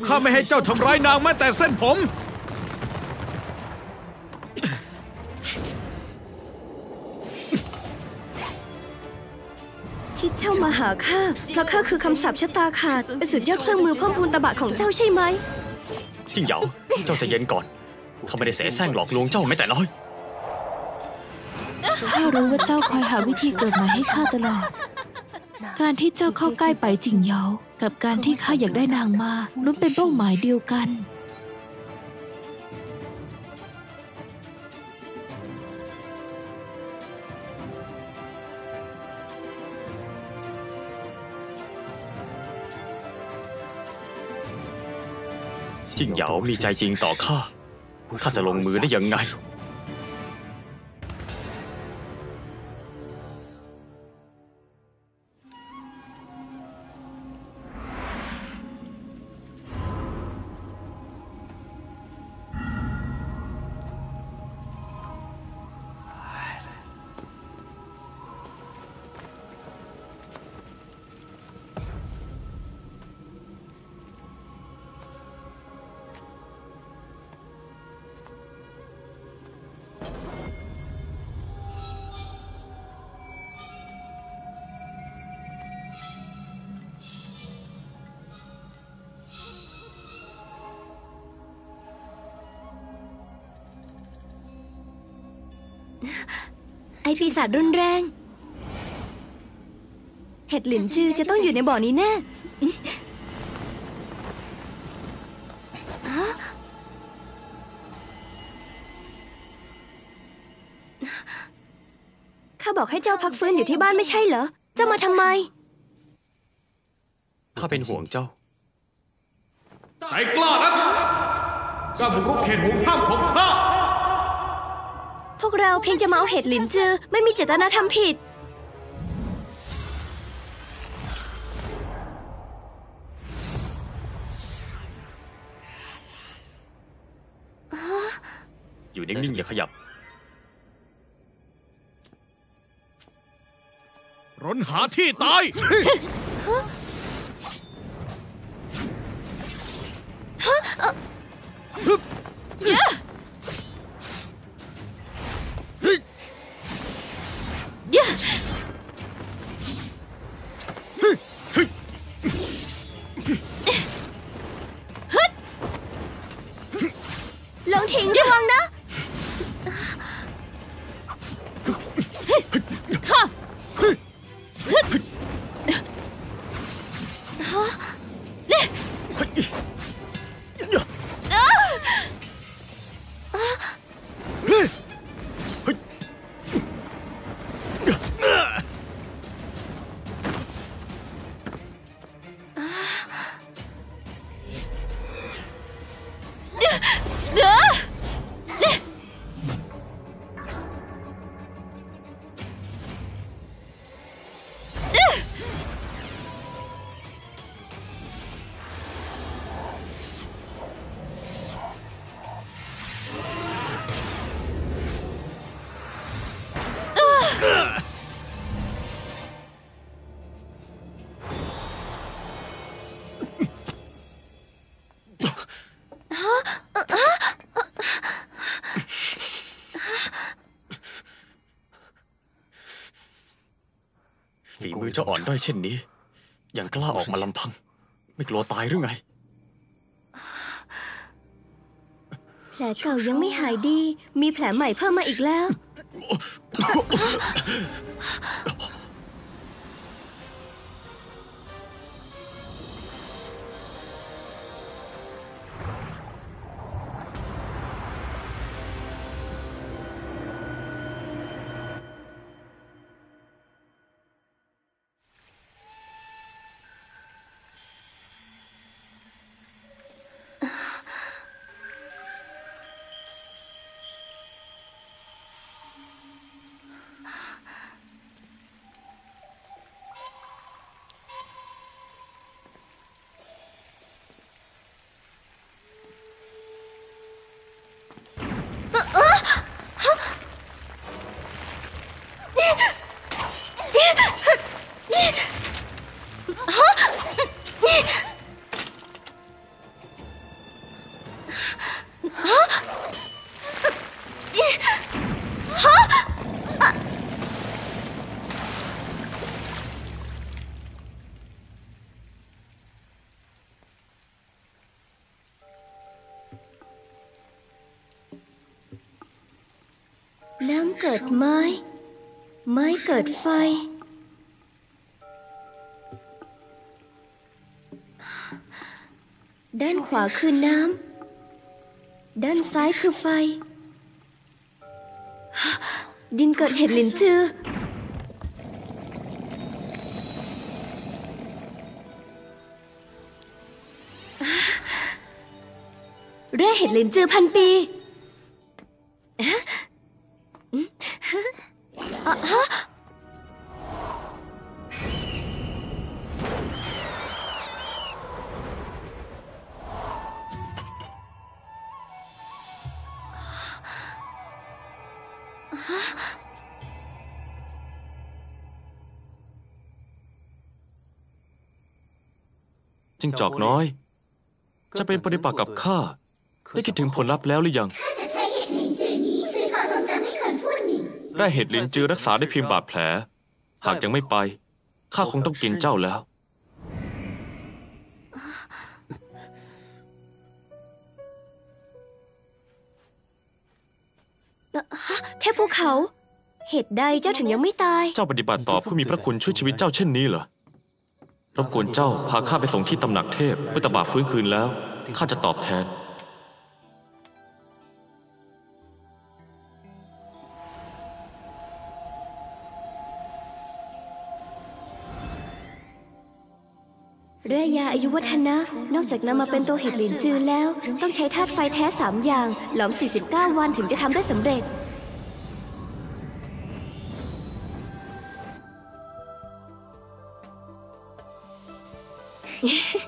ข้าไม่ให้เจ้าทำร้ายนางแม้แต่เส้นผม ที่เจ้ามาหาข้าเพราะข้าคือคำสาปชะตาขาด เป็นสุดยอดเครื่องมือเพิ่มพูนตบะของเจ้าใช่ไหม จิงเหยาเจ้าใจะเย็นก่อน ข้าไม่ได้เสแสร้งหลอกลวงเจ้าแม้แต่น้อย ข้ารู้ว่าเจ้าคอยหาวิธีเกิดใหม่ให้ข้าตลอด การที่เจ้าเข้าใกล้ไปจิงเหยากับการที่ข้าอยากได้นางมาล้นเป็นเป้าหมายเดียวกัน จิงเหยามีใจจริงต่อข้า ข้าจะลงมือได้ยังไง ปีศาจรุนแรง เห็ดหลินจือจะต้องอยู่ในบ่อนี้แน่ฮะข้าบอกให้เจ้าพักฟื้นอยู่ที่บ้านไม่ใช่เหรอ เจ้ามาทำไม ข้าเป็นห่วงเจ้า ใจกล้านะกล้าบุกรุกเขตห่วงห้ามของข้าพวก เราเพียงจะมาเอาเห็ดหลินจือ ไม่มีเจตนาทำผิด อยู่นิ่งๆอย่าขยับ รนหาที่ตายล จ้าอ่อนด้อยเช่นนี้ ยังกล้าออกมาลำพัง ไม่กลัวตายหรือไง แผลเก่ายังไม่หายดี มีแผลใหม่เพิ่มมาอีกแล้ว เกิดไม้ ไม้เกิดไฟ ด้านขวาคือน้ำ ด้านซ้ายคือไฟ ดินเกิดเห็ดหลินจือฮแร่เห็ดหลินจือพันปี จิงจอกน้อย จะเป็นปฏิปักษ์กับข้าได้คิดถึงผลลัพธ์แล้วหรือยัง จะใช้เห็ดหลินจือนี้คืนความทรงจำให้คนผู้หนึ่งได้เห็ดลินจือรักษาได้เพียงบาดแผล หากยังไม่ไปข้าคงต้องกินเจ้าแล้วเอ่อฮะเทพภูเขา เหตุใดเจ้าถึงยังไม่ตาย เจ้าปฏิบัติต่อผู้มีพระคุณช่วยชีวิตเจ้าเช่นนี้เหรอ รบกวนเจ้าพาข้าไปส่งที่ตำหนักเทพเมื่อตบะฟื้นคืนแล้วข้าจะตอบแทนแร่ยาอายุวัฒนะ นอกจากนำมาเป็นตัวเห็ดหลินจือแล้ว ต้องใช้ธาตุไฟแท้3อย่าง หลอม 49 วันถึงจะทำได้สำเร็จ Yeah.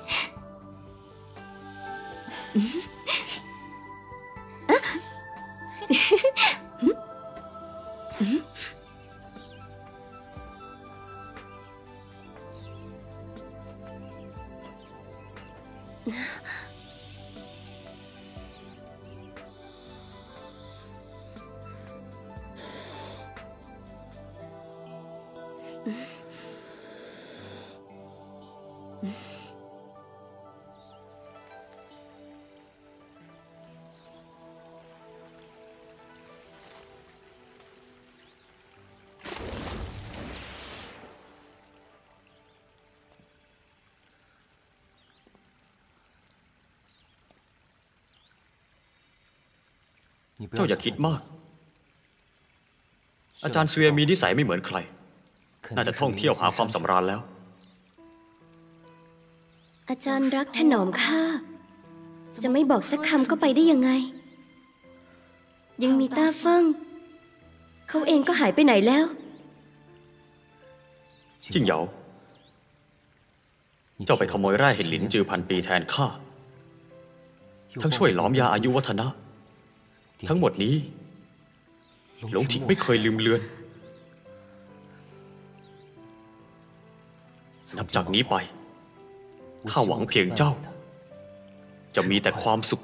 เจ้าอย่าคิดมาก อาจารย์เสวียมีนิสัยไม่เหมือนใคร น่าจะท่องเที่ยวหาความสำราญแล้ว อาจารย์รักถนอมข้า จะไม่บอกสักคำก็ไปได้ยังไง ยังมีต้าเฟิงเขาเองก็หายไปไหนแล้วจิ้งเหยาเจ้าไปขโมยแร่เห็ดหลินจือพันปีแทนข้า ทั้งช่วยหลอมยาอายุวัฒนะ ทั้งหมดนี้หลงถิงไม่เคยลืมเลือน นับจากนี้ไป ข้าหวังเพียงเจ้า จะมีแต่ความสุข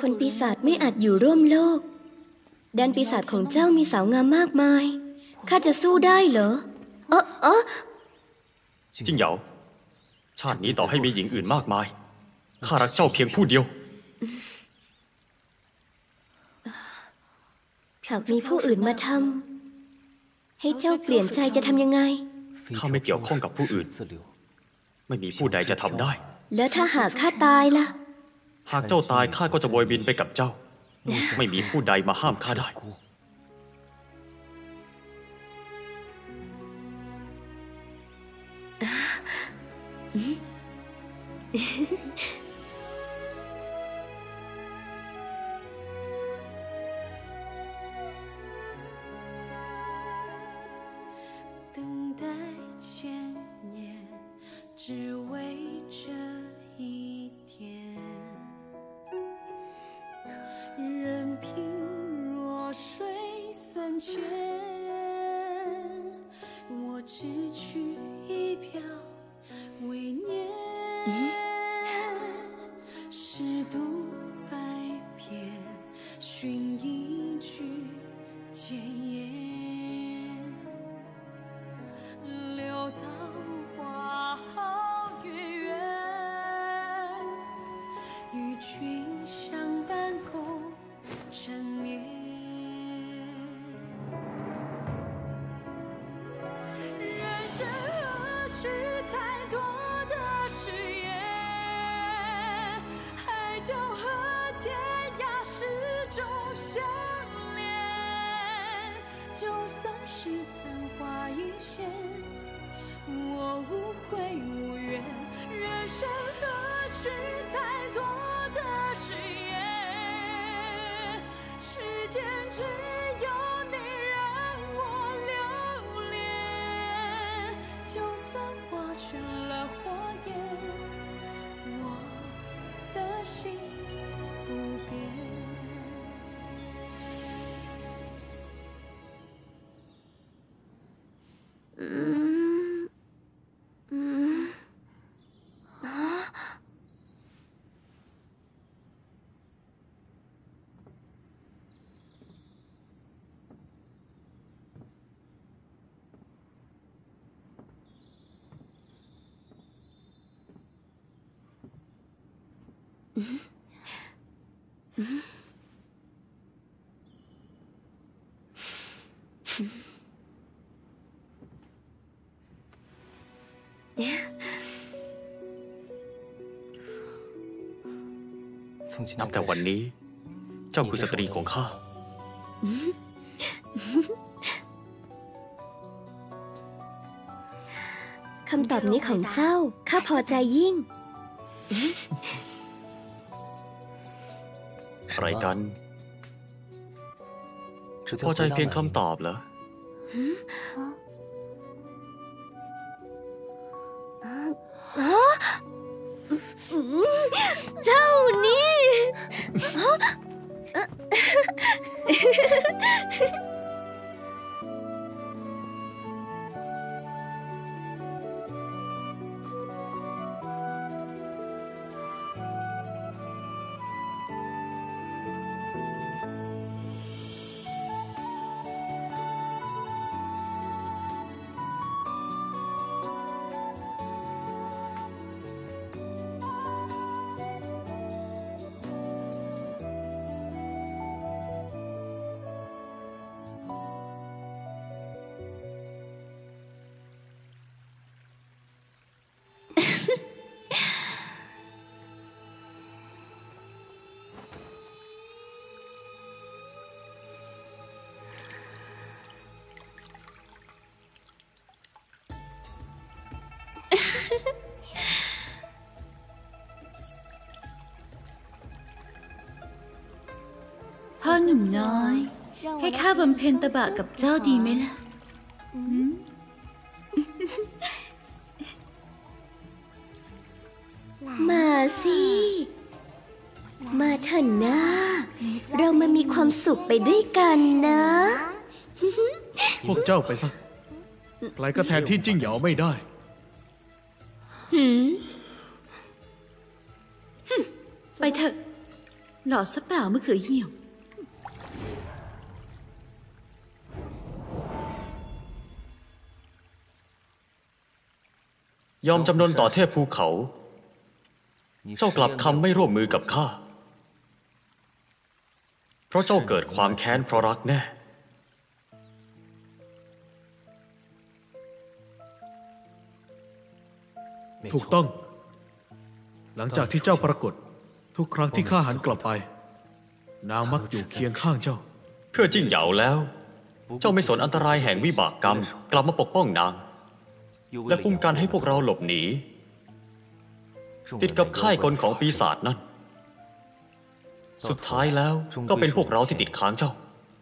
คนปีศาจไม่อาจอยู่ร่วมโลก แดนปีศาจของเจ้ามีสาวงามมากมาย ข้าจะสู้ได้เหรอ เออเออจิ้งเหยาชาตินี้ต่อให้มีหญิงอื่นมากมาย ข้ารักเจ้าเพียงผู้เดียวหากมีผู้อื่นมาทำให้เจ้าเปลี่ยนใจจะทำยังไง ข้าไม่เกี่ยวข้องกับผู้อื่น ไม่มีผู้ใดจะทำได้ แล้วถ้าหากข้าตายล่ะ หากเจ้าตายข้าก็จะโบยบินไปกับเจ้า ไม่มีผู้ใดมาห้ามข้าได้ 等待千年，只为这一天。任凭弱水三千，我只取一瓢 huế nhé นับแต่วันนี้ เจ้าคือสตรีของข้า คำตอบนี้ของเจ้า ข้าพอใจยิ่ง อะไรกันพอใจเพียงคำตอบเหรอ นุ่มน้อย ให้ข้าบำเพ็ญตบะกับเจ้าดีไหมล่ะ มาสิ มาเถอะนะ เรามามีความสุขไปด้วยกันนะ พวกเจ้าไปซะใครก็แทนที่จิ้งเหยาไม่ได้ไปเถอะหล่อซะเปล่ามะเขือเหี่ยว ยอมจำนนต่อเทพภูเขา เจ้ากลับคำไม่ร่วมมือกับข้า เพราะเจ้าเกิดความแค้นเพราะรักแน่ถูกต้อง หลังจากที่เจ้าปรากฏ ทุกครั้งที่ข้าหันกลับไป นางมักอยู่เคียงข้างเจ้า เพื่อจิ้งเหยาแล้ว เจ้าไม่สนอันตรายแห่งวิบากกรรม กลับมาปกป้องนาง และคุ้มกันให้พวกเราหลบหนี ติดกับค่ายกลของปีศาจนั่น สุดท้ายแล้วก็เป็นพวกเราที่ติดค้างเจ้า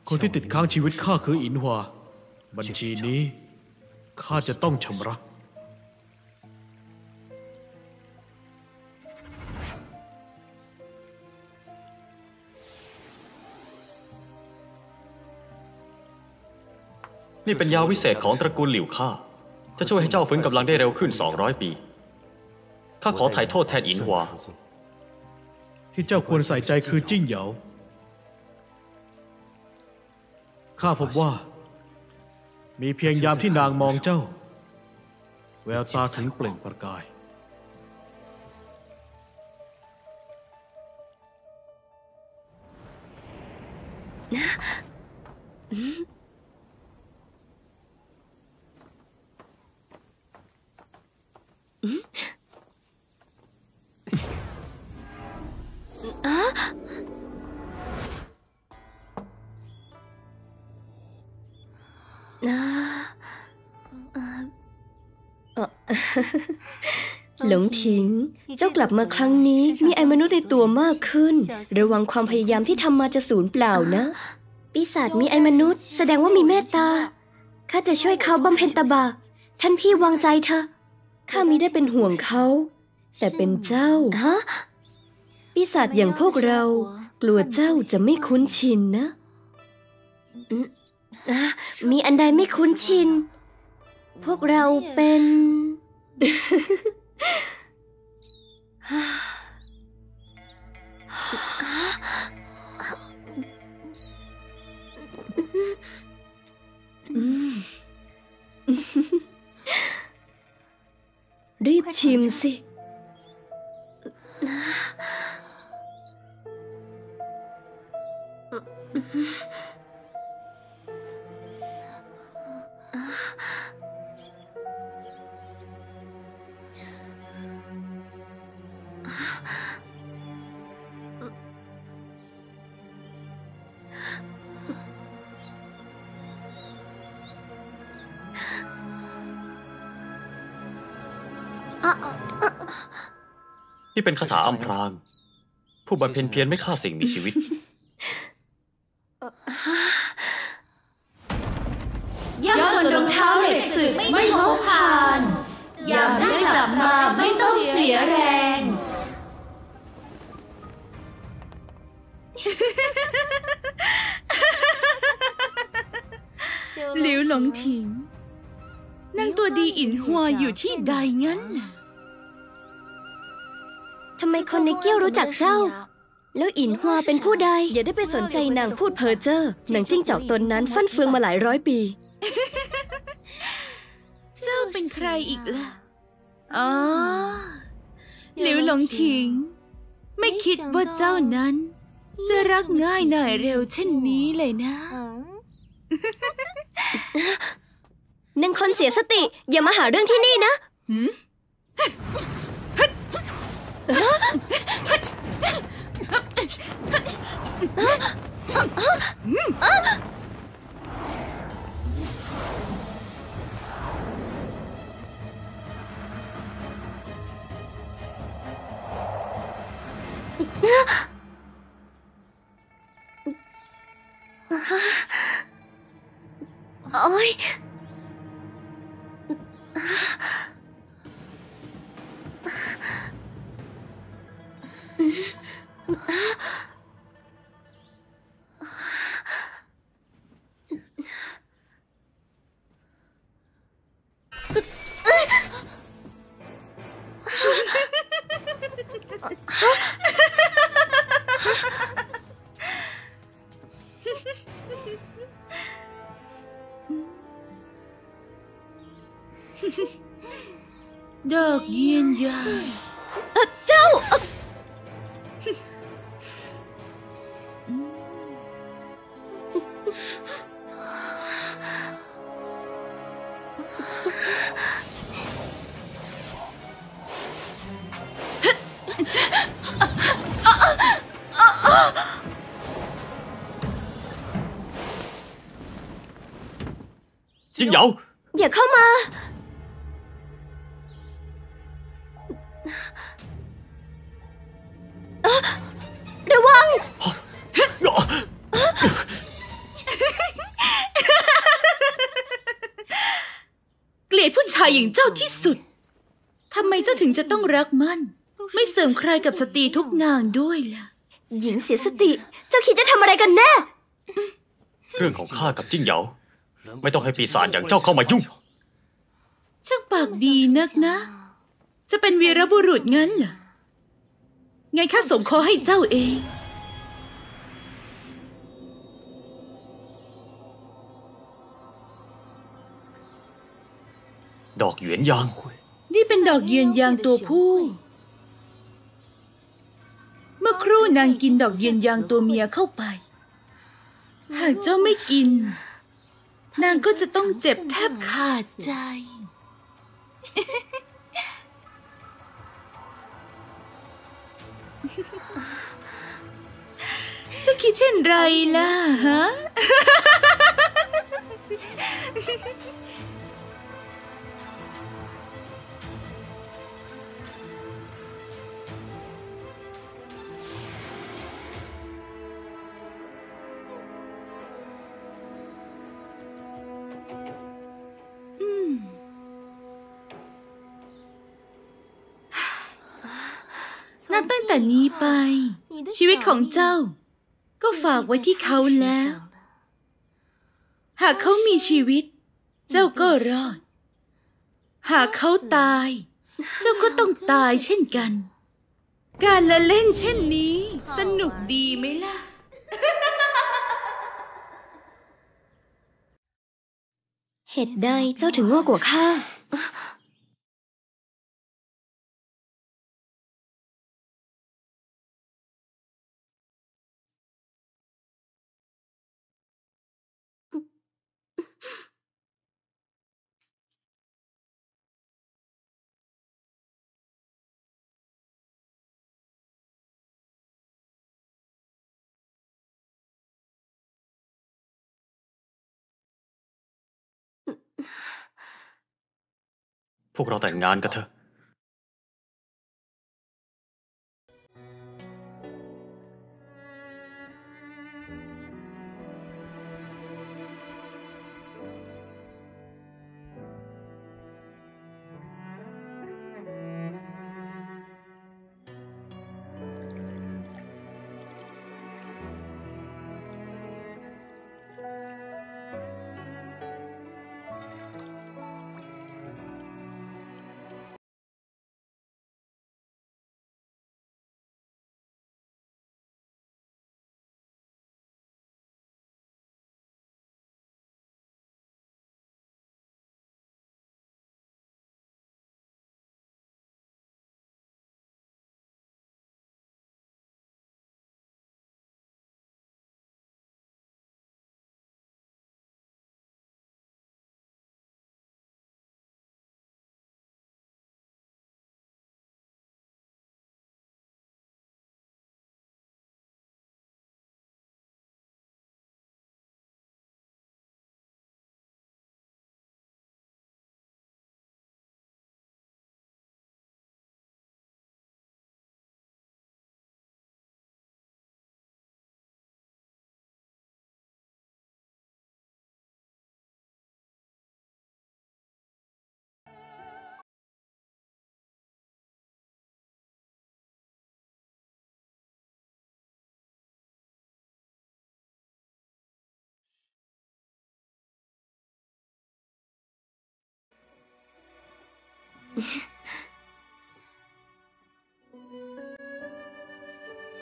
คนที่ติดค้างชีวิตข้าคืออินหวาบัญชีนี้ข้าจะต้องชำระนี่เป็นยาวิเศษของตระกูลหลิวข้า จะช่วยให้เจ้าฟื้นกำลังได้เร็วขึ้น 200 ปี ข้าขอไถ่โทษแทนอินหวาที่เจ้าควรใส่ใจคือจิ้งเหยาข้าพบว่า มีเพียงยามที่นางมองเจ้า แววตาถึงเปล่งประกายอ หลงทิ้ง เจ้ากลับมาครั้งนี้มีไอ้มนุษย์ในตัวมากขึ้น ระวังความพยายามที่ทำมาจะสูญเปล่านะ ปีศาจมีไอ้มนุษย์ แสดงว่ามีเมตตา ข้าจะช่วยเขาบำเพ็ญตบะ ท่านพี่วางใจเถอะ ข้ามิได้เป็นห่วงเขา แต่เป็นเจ้าฮะปีศาจอย่างพวกเรา กลัวเจ้าจะไม่คุ้นชินนะอืมอะมีอันใดไม่คุ้นชิน พวกเราเป็นอื Đi chìm gì นี่เป็นคาถาอำพราง ผู้บำเพ็ญเพียรไม่ฆ่าสิ่งมีชีวิต ย่ำจนรองเท้าเหล็กสึกไม่โหผ่านยามได้กลับมาไม่ต้องเสียแรง หลิวหลงถิงนางตัวดีอินหัวอยู่ที่ใดงั้นน่ะ ทำไมคนในเกี้ยวรู้จักเจ้า แล้วอินฮวาเป็นผู้ใด อย่าได้ไปสนใจนางพูดเพ้อเจ้อหนังจิ้งจอกตนนั้นฟั่นเฟืองมาหลายร้อยปี เจ้าเป็นใครอีกล่ะ อ๋อ หลิวหลงถิง ไม่คิดว่าเจ้านั้น จะรักง่ายหน่ายเร็วเช่นนี้เลยนะนางคนเสียสติ อย่ามาหาเรื่องที่นี่นะ はあ จิ้งเหยาอย่าเข้ามาเอ๊ะระวัง เกลียดผู้ชายอย่างเจ้าที่สุด ทำไมเจ้าถึงจะต้องรักมัน ไม่เสริมใครกับสตรีทุกนางด้วยล่ะ หญิงเสียสติ เจ้าคิดจะทำอะไรกันแน่ เรื่องของข้ากับจิ้งเหยา ไม่ต้องให้ปีศาจอย่างเจ้าเข้ามายุ่ง ช่างปากดีนักนะ จะเป็นวีรบุรุษงั้นเหรอไงข้าส่งคอให้เจ้าเอง ดอกหยวนยาง นี่เป็นดอกเยือนยางตัวผู้ เมื่อครู่นางกินดอกเยือนยางตัวเมียเข้าไป หากเจ้าไม่กิน นางก็จะต้องเจ็บแทบขาดใจ เจะคิดเช่นไรล่ะฮะ แต่นี้ไป ชีวิตของเจ้า ก็ฝากไว้ที่เขาแล้ว หากเขามีชีวิต เจ้าก็รอด หากเขาตาย เจ้าก็ต้องตายเช่นกัน การละเล่นเช่นนี้ สนุกดีไหมล่ะเหตุใดเจ้าถึงโง่กว่าข้า พวกเราแต่งงานกันเถอะ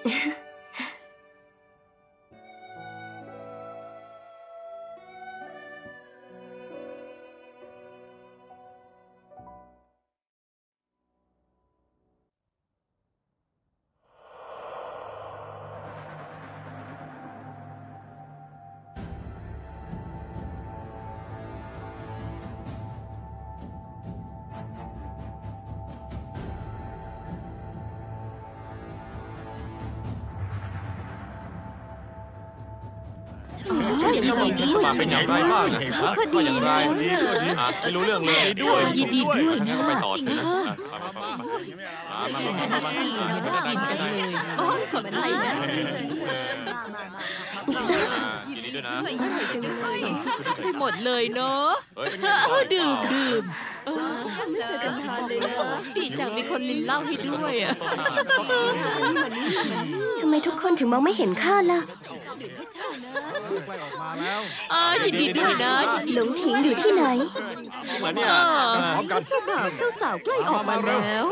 え [LAUGHS] จ้าอย่างไรดีเป็นอย่างไรบ้างอะก็ดีอย่างไรนะอะไม่รู้เรื่องเลยด้วยยินดีด้วยนะงั้นก็ไปต่อจริงเถอะนะนะอะมามามามามามาได้ได้ได้โอ้ยสนใจนะยินดีด้วยนะไปหมดเลยเนาะเฮ้ยเออดื่มดื่มเออไม่เจอกันนานเลยนะดีจังมีคนลินเหล้าให้ด้วยอะทำไมทุกคนถึงมองไม่เห็นข้าล่ะ อ่ายินดีด้วยนะยินดีหลงถิงอยู่ที่ไหนเหมือนเนี่ยพร้อมกันเจ้าบ่าวเจ้าสาวใกล้ออกมาแล้ว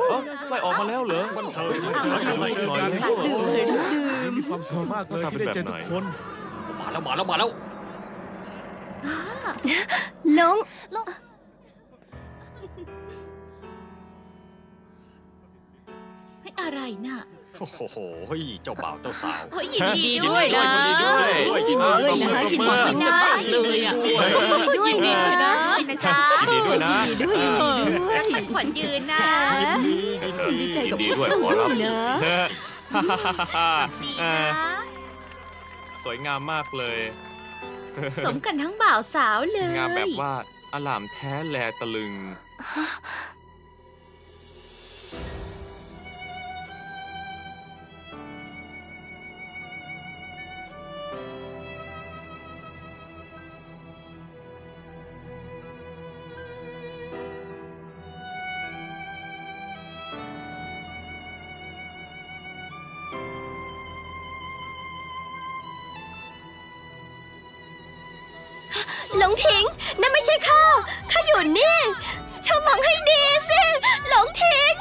ไล่ออกมาแล้วเหรอวันเถอะดื่มเลยดื่มมีความสุขมากเลยที่ได้เจอทุกคนมาแล้วมาแล้วมาแล้วน้องให้อะไรน่ะ โอ้โหเจ้าบ่าวเจ้าสาวเฮ้ยยินดีด้วยนะยินดีด้วยยินดีด้วยนะยินดีด้วยนะเลยอะยินดีด้วยนะนะจ๊ะยินดีด้วยนะยินดีด้วยยินดีด้วยรักขวัญขวัญยืนนะดีใจกับยินพวกด้วยเจ้าขอด้รัวบยนะฮ่าฮ่าฮ่าฮ่าเออสวยงามมากเลย สมกันทั้งบ่าวสาวเลยงามแบบว่าอลามแท้แลตะลึง งทิ้ง นั่นไม่ใช่ข้าข้าอยู่นี่ชมมองให้ดีสิ หลงทิ้ง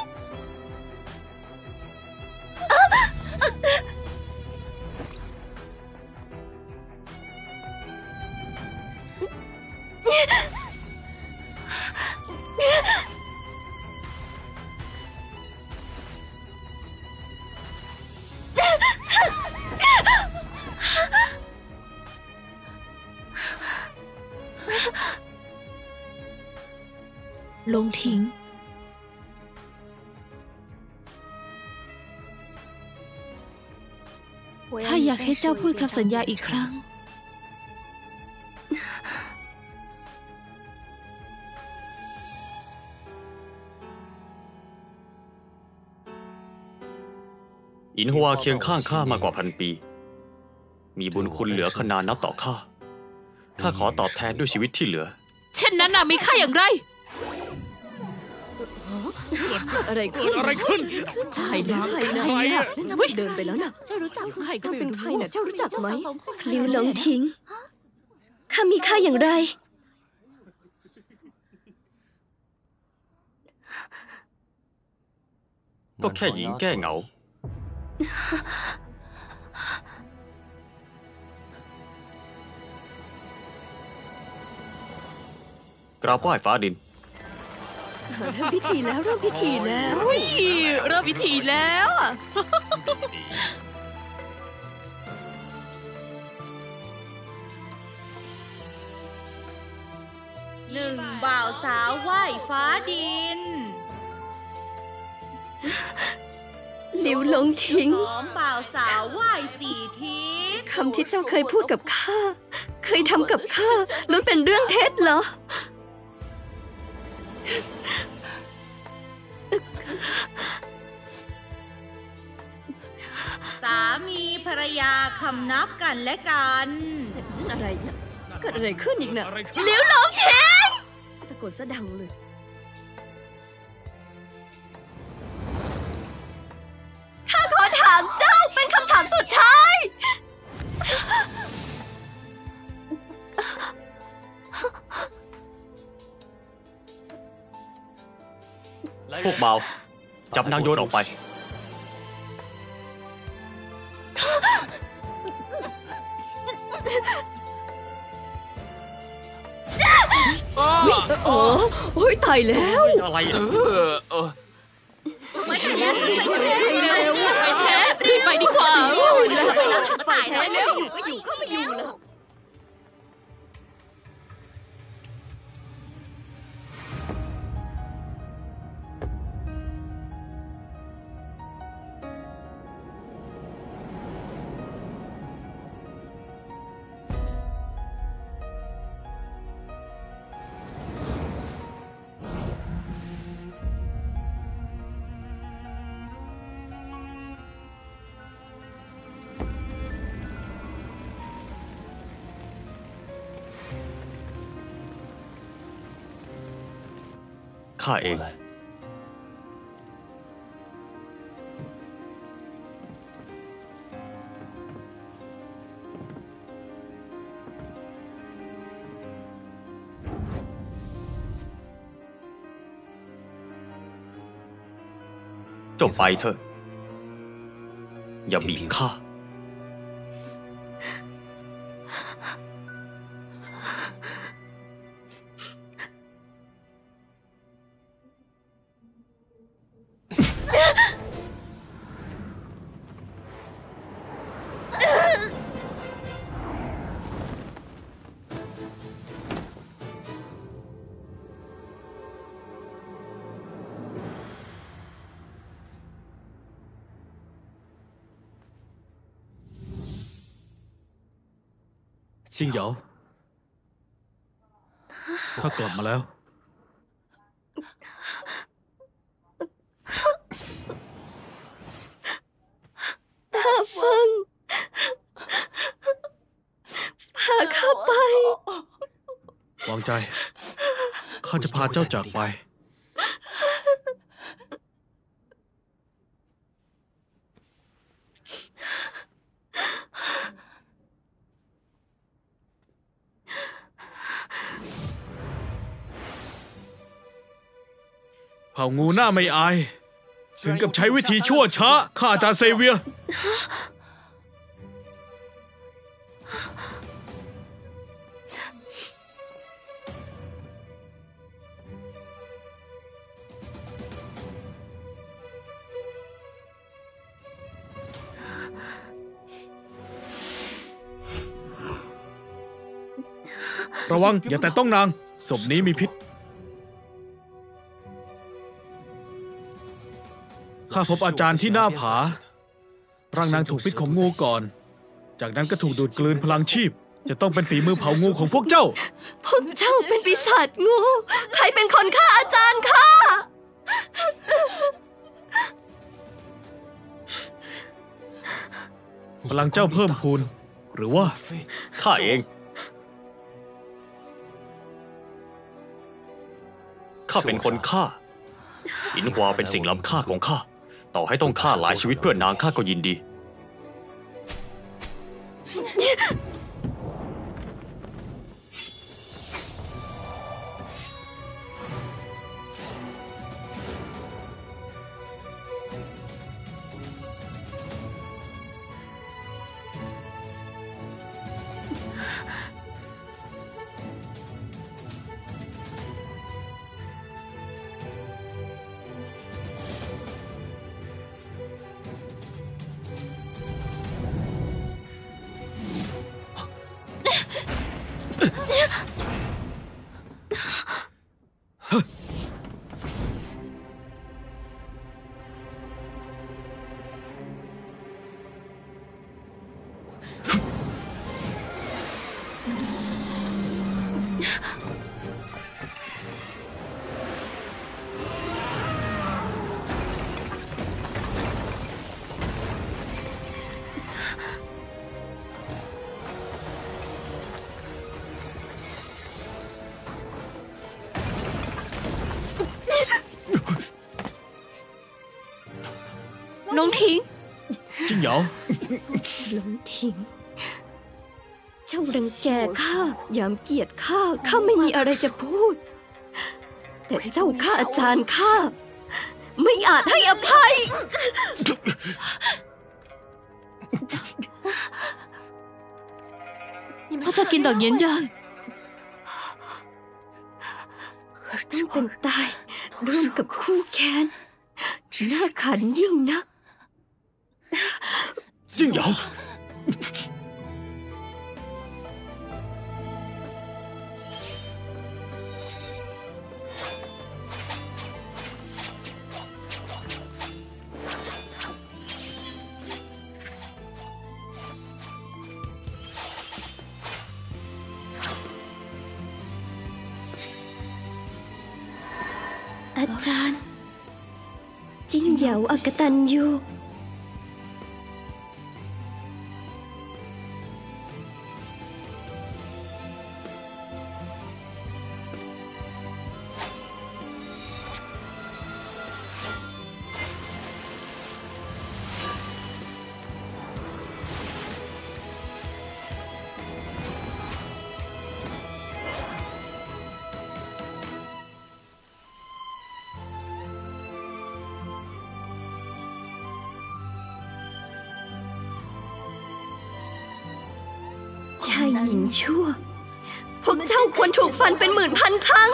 จ้าพูดคำสัญญาอีกครั้ง อินฮัวเคียงข้างข้ามากว่าพันปี มีบุญคุณเหลือขนานับต่อข้าข้าขอตอบแทนด้วยชีวิตที่เหลือ เช่นนั้นน่ะมีค่าอย่างไร อะไรขึ้นอะไรขึ้น ใครนะใครนะใครอะนั่นมันเดินไปแล้วนะเจ้ารู้จักใครก็เป็นใครนะเจ้ารู้จักไหม หลิวหลงทิ้งข้ามีค่าอย่างไร ก็แค่หญิงแก้เหงา กราบไหว้ฟ้าดิน เริ่มพิธีแล้วเริ่มพิธีแล้วอุ้ยเริ่มพิธีแล้วอะหนึ่งบ่าวสาวไหว้ฟ้าดินหลิวหลงทิ้ง สองบ่าวสาวไหว้สี่ทิศคำที่เจ้าเคยพูดกับข้า เคยทำกับข้าล้วนเป็นเรื่องเท็จเหรอ สามีภรรยาคำนับกันและกันอะไรนะเกิดอะไรขึ้นอีกนะหลิวหลงทิ้งตะโกนซะดังเลย ข้าขอถามเจ้าเป็นคำถามสุดท้าย พวกเบา จับนางโยนออกไป โอ้โอ้ยตายแล้ว อะไรอะไปแท้ไปแท้ไปแท้รีบไปดีกว่าตายแล้วจะอยู่ก็อยู่ก็ไม่อยู่แล้ว ข้าเอง จงไปเถอะ อย่าบีบข้า เหยาถ้ากลับมาแล้ว ตาฟังพาข้าไป วางใจ ข้าจะพาเจ้าจากไป เผ่างูหน้าไม่อาย ถึงกับใช้วิธีชั่วช้าฆ่าอาจารย์เซเวียร์ระวังอย่าแต่ต้องนางศพนี้มีพิษ ข้าพบอาจารย์ที่หน้าผา ร่างนางถูกพิษของงูก่อน จากนั้นก็ถูกดูดกลืนพลังชีพ จะต้องเป็นฝีมือเผางูของพวกเจ้า พวกเจ้าเป็นปีศาจงู ใครเป็นคนฆ่าอาจารย์ข้าพลังเจ้าเพิ่มพูน หรือว่าข้าเองข้าเป็นคนฆ่าอินฮวาเป็นสิ่งล้ำค่าของข้า ต่อให้ต้องฆ่าหลายชีวิตเพื่อนางข้าก็ยินดี จิงเหยาหลงทิ้งเจ้ารังแกข้ายามเกียดข้าข้าไม่มีอะไรจะพูด แต่เจ้าฆ่าอาจารย์ข้าไม่อาจให้อภัย พ่อจะกินดอกเย็นยังต้องเป็นตายร่วมกับคู่แค้นน่าขันยิ่งนัก [LAUGHS] จิงเหยา อาจารย์ จิ้งเหยาอากตันยู ชั่ว พวกเจ้าควรถูกฟันเป็นหมื่นพันครั้ง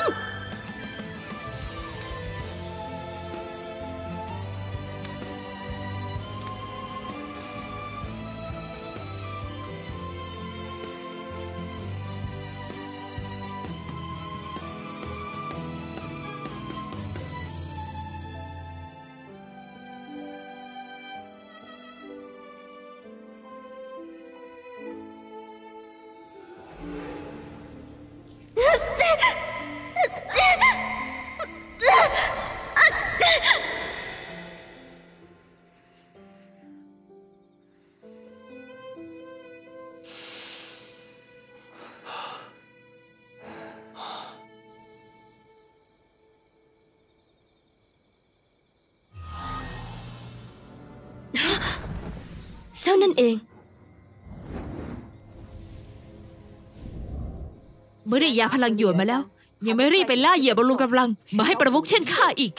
ได้ยาพลังหยวนมาแล้ว ยังไม่รีบไปล่าเหยื่อบอลลูนกำลัง มาให้ประมุขเช่นข้าอีก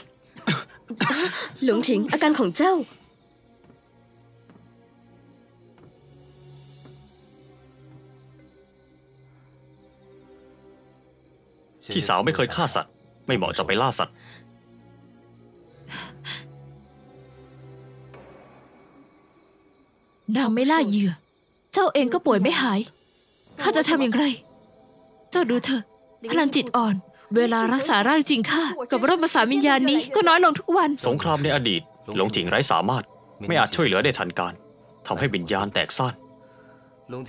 หลงถิงอาการของเจ้า พี่สาวไม่เคยฆ่าสัตว์ ไม่เหมาะจะไปล่าสัตว์นางไม่ล่าเหยื่อ เจ้าเองก็ป่วยไม่หาย ข้าจะทำอย่างไร เจ้าดูเถอะพลังจิตอ่อน เวลารักษาร่างจริงข้ากับร่างภาษาวิญญาณนี้ก็น้อยลงทุกวัน สงครามในอดีตหลงจิงไร้สามารถ ไม่อาจช่วยเหลือได้ทันการทำให้วิญญาณแตกซ่าน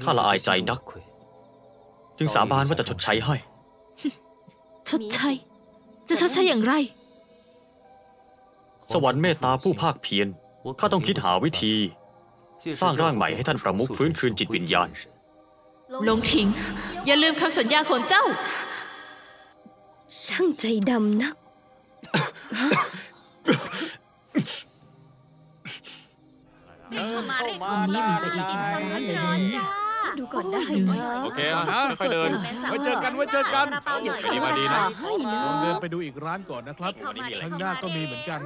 ข้าละอายใจนัก จึงสาบานว่าจะชดใช้ให้ ชดใช้ จะชดใช้อย่างไร สวรรค์เมตตาผู้ภาคเพียรข้าต้องคิดหาวิธี สร้างร่างใหม่ให้ท่านประมุขฟื้นคืนจิตวิญญาณห ลงถิง อย่าลืมคำสัญญาของเจ้า ช่างใจดำนักดูก่อนได้นะโอเคนะค่อยๆเดินไว้เจอกันไว้เจอกันเดี๋ยวดีมาดีนะให้นะลองเดินไปดูอีกร้านก่อนนะครับข้างหน้าก็มีเหมือนกัน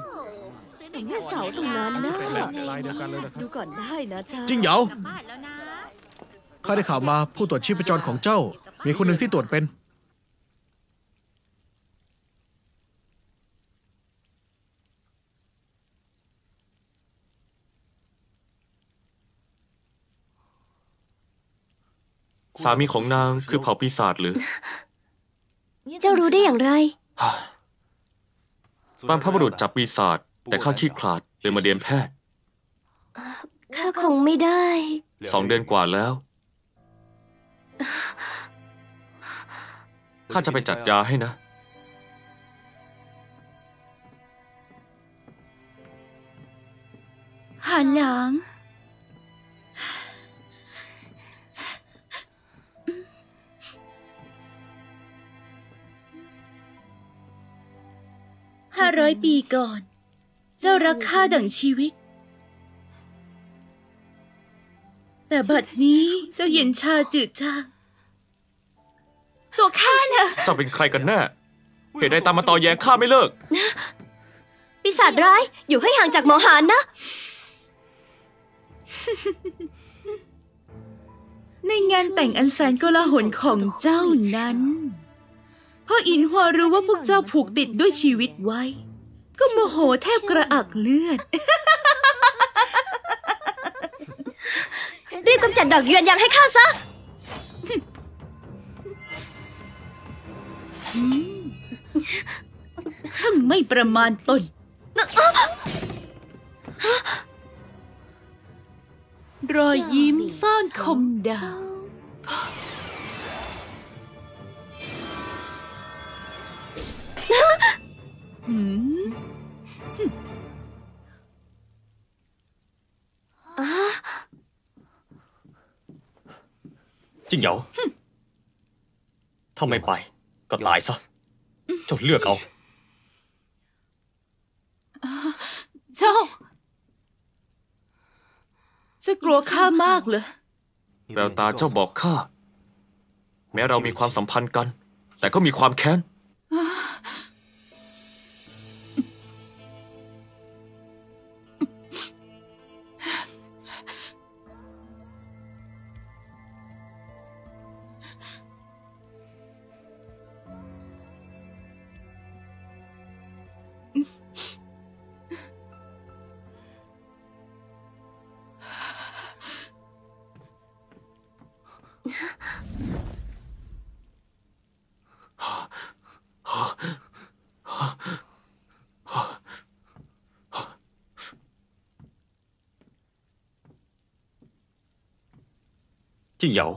แต่แม่เสาตรงนั้นนะเป็นแบบลายเดียวกันเลยนะครับดูก่อนได้นะจ๊ะจริงเหยา ข้าได้ข่าวมาผู้ตรวจชีพจรของเจ้า มีคนหนึ่งที่ตรวจเป็น สามีของนางคือเผ่าปีศาจหรือ เจ้ารู้ได้อย่างไรบรรพบุรุษจับปีศาจแต่ข้าขี้ขลาดเลยมาเรียนแพทย์ ข้าคงไม่ได้ สองเดือนกว่าแล้ว ข้าจะไปจัดยาให้นะหันหลังห้าร้อยปีก่อน เจ้ารักข้าดั่งชีวิต แต่บัดนี้เจ้าเย็นชาจืดจางตัวข้าน่ะเจ้าเป็นใครกันแน่เหตุใดตามมาตอแยงข้าไม่เลิก ปีศาจร้ายอยู่ให้ห่างจากหมอหานนะ ในงานแต่งอันแสนโกลาหลของเจ้านั้นพ่ออินหัวรู้ว่าพวกเจ้าผูกติดด้วยชีวิตไว้ ก็โมโหแทบกระอักเลือด รีบกำจัดดอกเยือนยางให้ข้าซะอืมช่างไม่ประมาณตนรอยยิ้มซ่อนคมดาวหืม จริงเหรอถ้าไม่ไป ก็ตายซะ เจ้าเลือกเอา เจ้า จะกลัวข้ามากเลยแววตาเจ้าบอกข้า แม้เรามีความสัมพันธ์กัน แต่ก็มีความแค้น จริงเหยา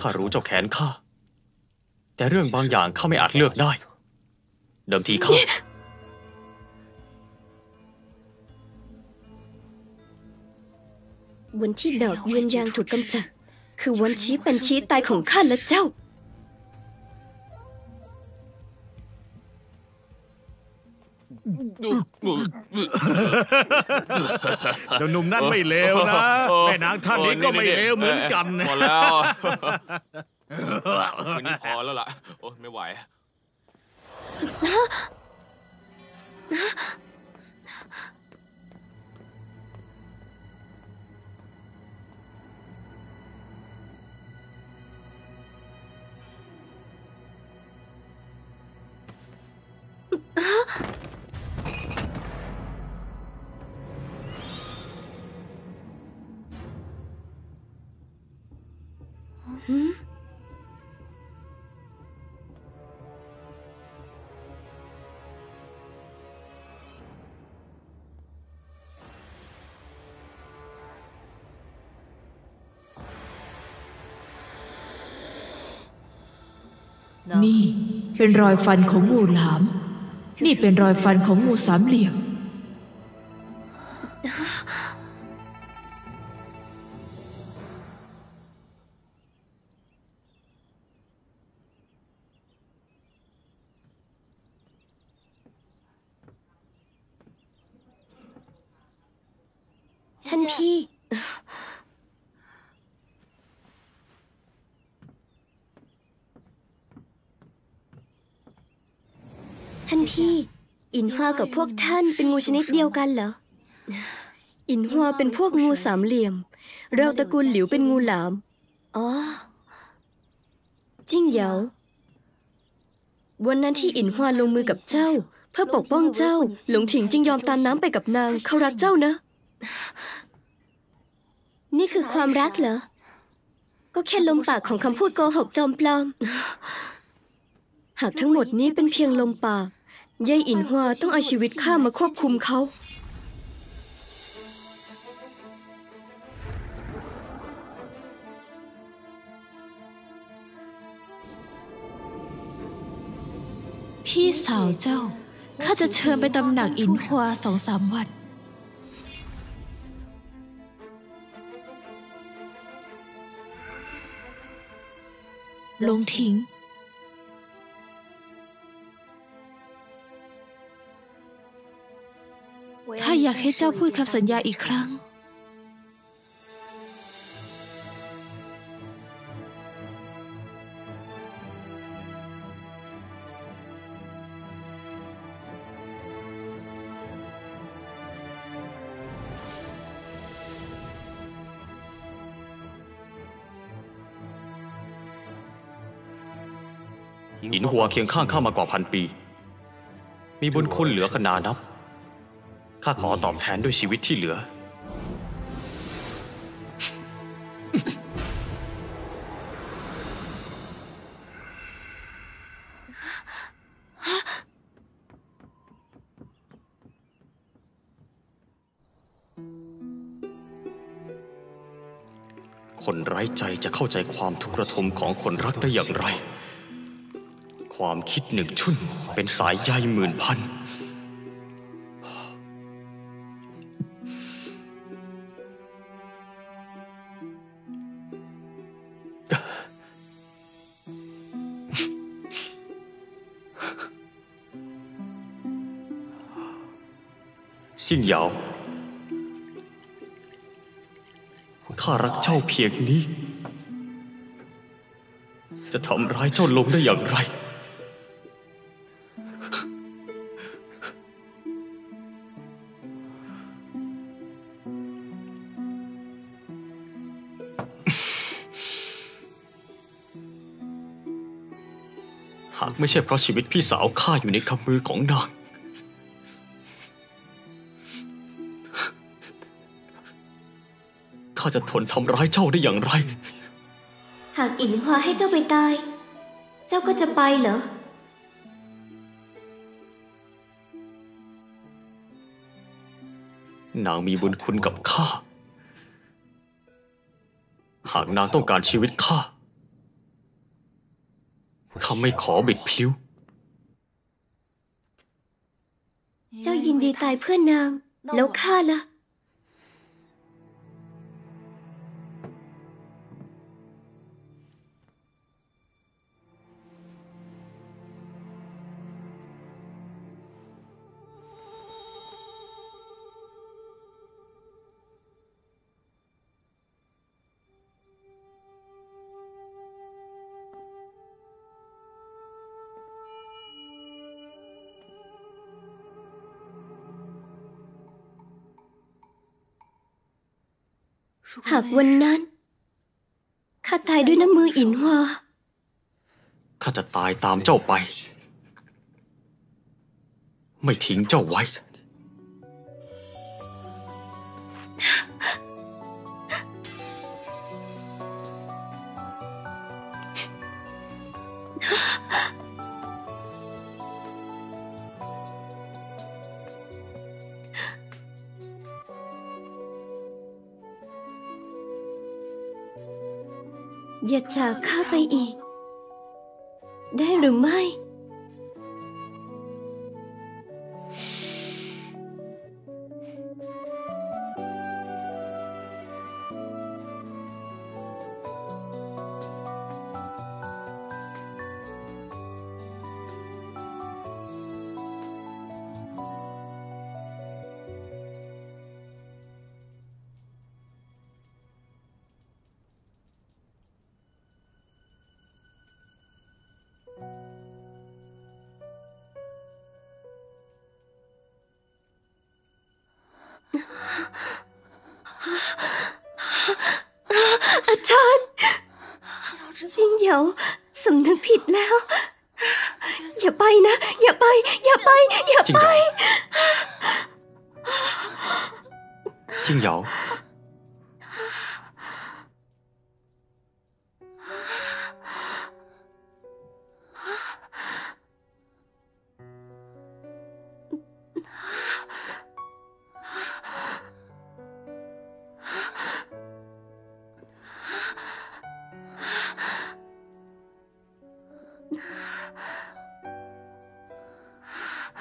ข้ารู้เจ้าแค้นข้า แต่เรื่องบางอย่างข้าไม่อาจเลือกได้ เดิมทีข้าวันที่ดอกเยือนยางถูกกำจัด คือวันชี้เป็นชี้ตายของข้าและเจ้า เจ้าหนุ่มนั่นไม่เลวนะแม่นางท่านนี้ก็ไม่เลวเหมือนกันนะพอแล้วคืนนี้พอแล้วล่ะ โอ้ไม่ไหวหื เป็นรอยฟันของงูหลาม นี่เป็นรอยฟันของงูสามเหลี่ยมากับพวกท่านเป็นงูชนิดเดียวกันเหรอ อินฮวาเป็นพวกงูสามเหลี่ยม เราตระกูลหลิวเป็นงูหลาม อ๋อ จิ้งเหยาวันนั้นที่อินฮวาลงมือกับเจ้า เพื่อปกป้องเจ้า หลงถิงจึงยอมตามน้ำไปกับนาง เขารักเจ้านะ นี่คือความรักเหรอ ก็แค่ลมปากของคำพูดโกหกจอมปลอม หากทั้งหมดนี้เป็นเพียงลมปาก ยายอินฮวต้องเอาชีวิตข้ามาควบคุมเขา พี่สาวเจ้า ข้าจะเชิญไปตำหนักอินฮวสองสามวันลงทิ้ง อยากให้เจ้าพูดคำสัญญาอีกครั้ง หินหัวเคียงข้างข้ามากว่าพันปี มีบุญคุณเหลือขนานับ ข้าขอตอบแทนด้วยชีวิตที่เหลือ คนไร้ใจจะเข้าใจความทุกข์ระทมของคนรักได้อย่างไร ความคิดหนึ่งชุ่นเป็นสายใยหมื่นพันสิ้น ข้ารักเจ้าเพียงนี้ จะทำร้ายเจ้าลงได้อย่างไร หากไม่ใช่เพราะชีวิตพี่สาวข้าอยู่ในคำมือของนางาจะทนทำร้ายเจ้าได้อย่างไร หากอินฮวาให้เจ้าไปตาย เจ้าก็จะไปเหรอ นางมีบุญคุณกับข้า หากนางต้องการชีวิตข้า ข้าไม่ขอบิดพลิ้ว เจ้ายินดีตายเพื่อนาง แล้วข้าล่ะากวันนั้นข้าตายด้วยน้ำมืออินหวาข้าจะตายตามเจ้าไป ไม่ทิ้งเจ้าไว้ จากข้าไปอีก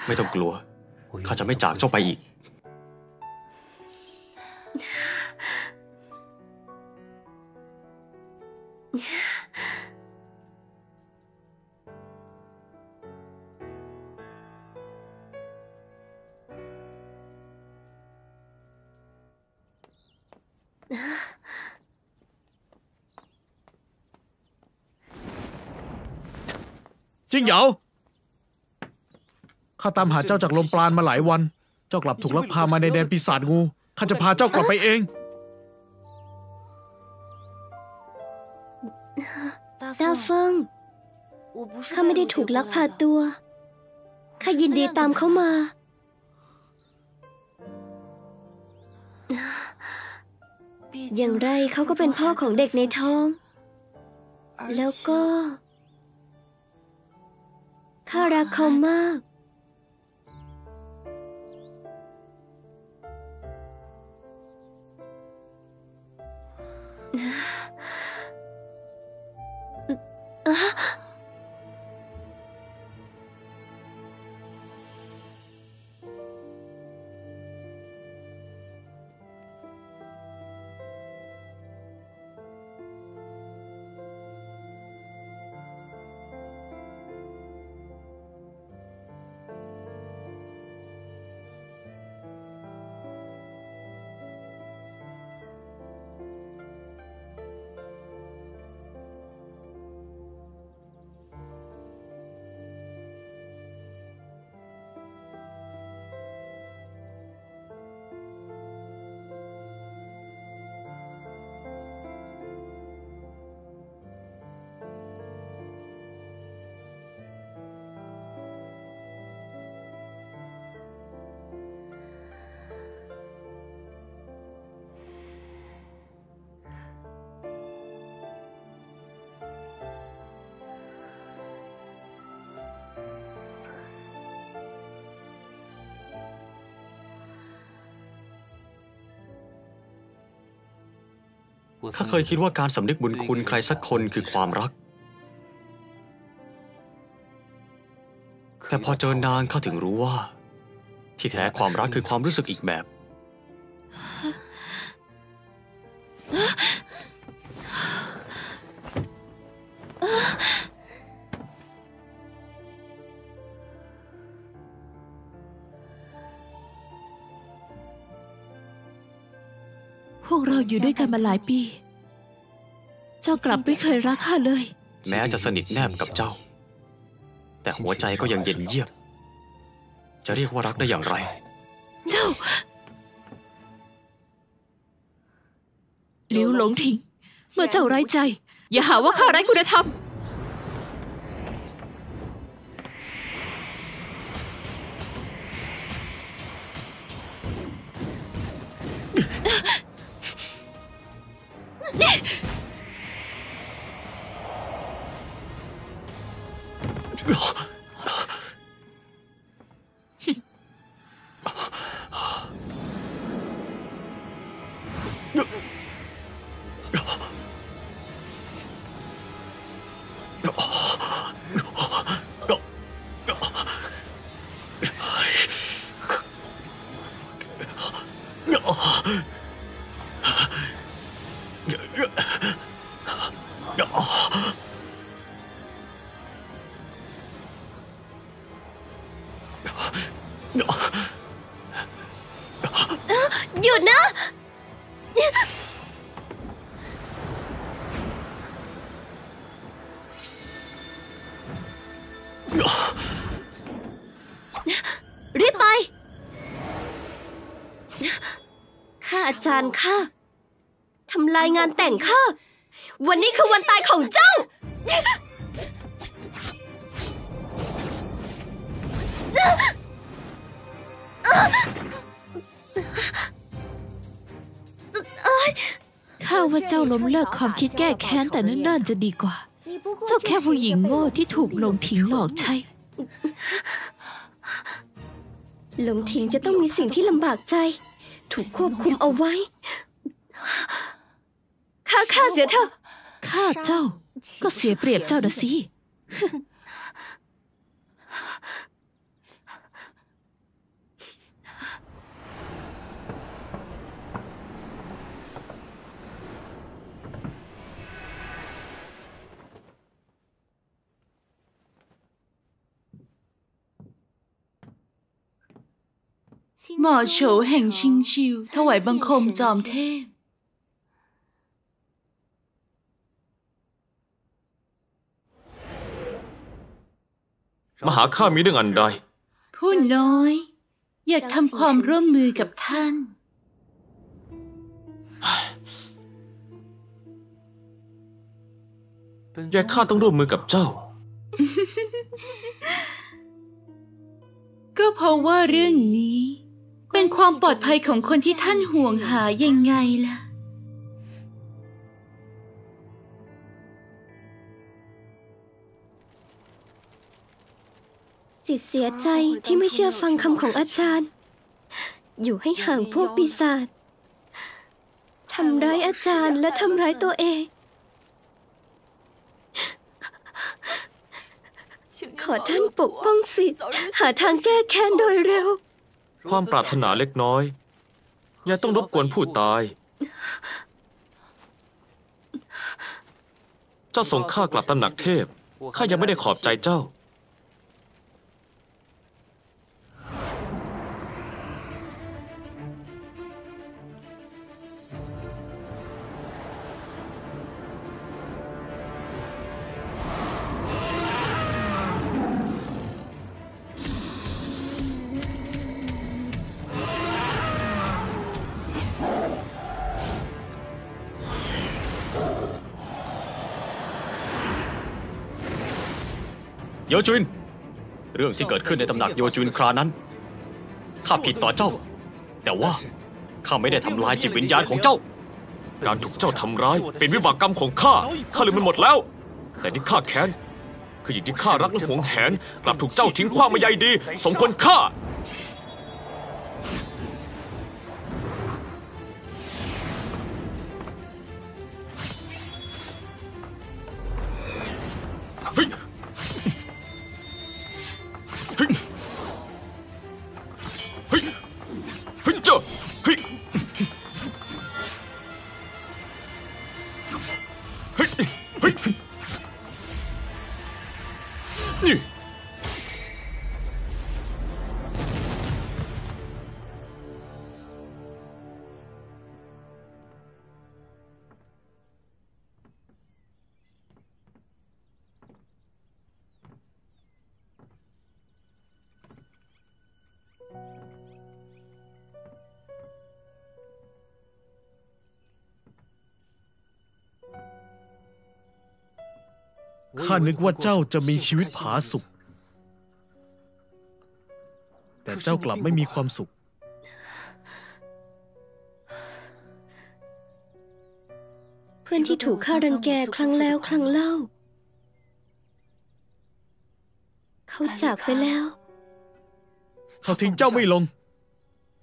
ไม่ต้องกลัว ข้าจะไม่จากเจ้าไปอีก จิ้งเหยา ข้าตามหาเจ้าจากลมปราณมาหลายวัน เจ้ากลับถูกลักพามาในแดนปีศาจงู ข้าจะพาเจ้ากลับไปเอง ดาวเฟิงข้าไม่ได้ถูกลักพาตัว ข้ายินดีตามเขามา อย่างไรเขาก็เป็นพ่อของเด็กในท้อง แล้วก็ ข้ารักเขามาก ข้าเคยคิดว่าการสำนึกบุญคุณใครสักคนคือความรัก แต่พอเจอนางข้าถึงรู้ว่า ที่แท้ความรักคือความรู้สึกอีกแบบ พวกเราอยู่ด้วยกันมาหลายปีเจ้ากลับไม่เคยรักข้าเลย แม้จะสนิทแนบกับเจ้า แต่หัวใจก็ยังเย็นเยียบ จะเรียกว่ารักได้อย่างไร เจ้าหลิวหลงทิ้งเมื่อเจ้าไร้ใจ อย่าหาว่าข้าไร้คุณธรรมาอาจารย์ข้าทำลายงานแต่งข้า วันนี้คือวันตายของเจ้า ข้าว่าเจ้าล้มเลิกความคิดแก้แค้นแต่เนิ่นๆจะดีกว่า เจ้าแค่ผู้หญิงโง่ที่ถูกหลงทิ้งหลอกใช้หลงทิ้งจะต้องมีสิ่งที่ลำบากใจ ถูกควบคุมเอาไว้ข้าข้าเสียเถอะข้าเจ้า ก็เสียเปรียบเจ้านะสิ หมอโฉแห่งชิงชิว ถวายบังคมจอมเทพ มาหาข้ามีเรื่องอันใด ผู้น้อย อยากทำความร่วมมือกับท่านแยกข้าต้องร่วมมือกับเจ้า ก็เพราะว่าเรื่องนี้ เป็นความปลอดภัยของคนที่ท่านห่วงหายังไงล่ะ สิเสียใจที่ไม่เชื่อฟังคำของอาจารย์ อยู่ให้ห่างพวกปีศาจทำร้ายอาจารย์และทำร้ายตัวเอง ขอท่านปกป้องสิทธิ์หาทางแก้แค้นโดยเร็ว ความปรารถนาเล็กน้อย อย่าต้องรบกวนผู้ตาย เจ้าส่งข้ากลับตำหนักเทพ ข้ายังไม่ได้ขอบใจเจ้า โยจุน เรื่องที่เกิดขึ้นในตำหนักโยจุนครานั้น ข้าผิดต่อเจ้า แต่ว่าข้าไม่ได้ทำลายจิตวิญญาณของเจ้า การถูกเจ้าทำร้าย เป็นวิบากกรรมของข้า ข้าลืมมันหมดแล้ว แต่ที่ข้าแค้น คือหญิงที่ข้ารักและหวงแหน กลับถูกเจ้าทิ้งขว้างมาใยดี สมควรฆ่า ข้านึกว่าเจ้าจะมีชีวิตผาสุกแต่เจ้ากลับไม่มีความสุข เพื่อนที่ถูกข้ารังแกครั้งแล้วครั้งเล่า เขาจากไปแล้ว เขาทิ้งเจ้าไม่ลง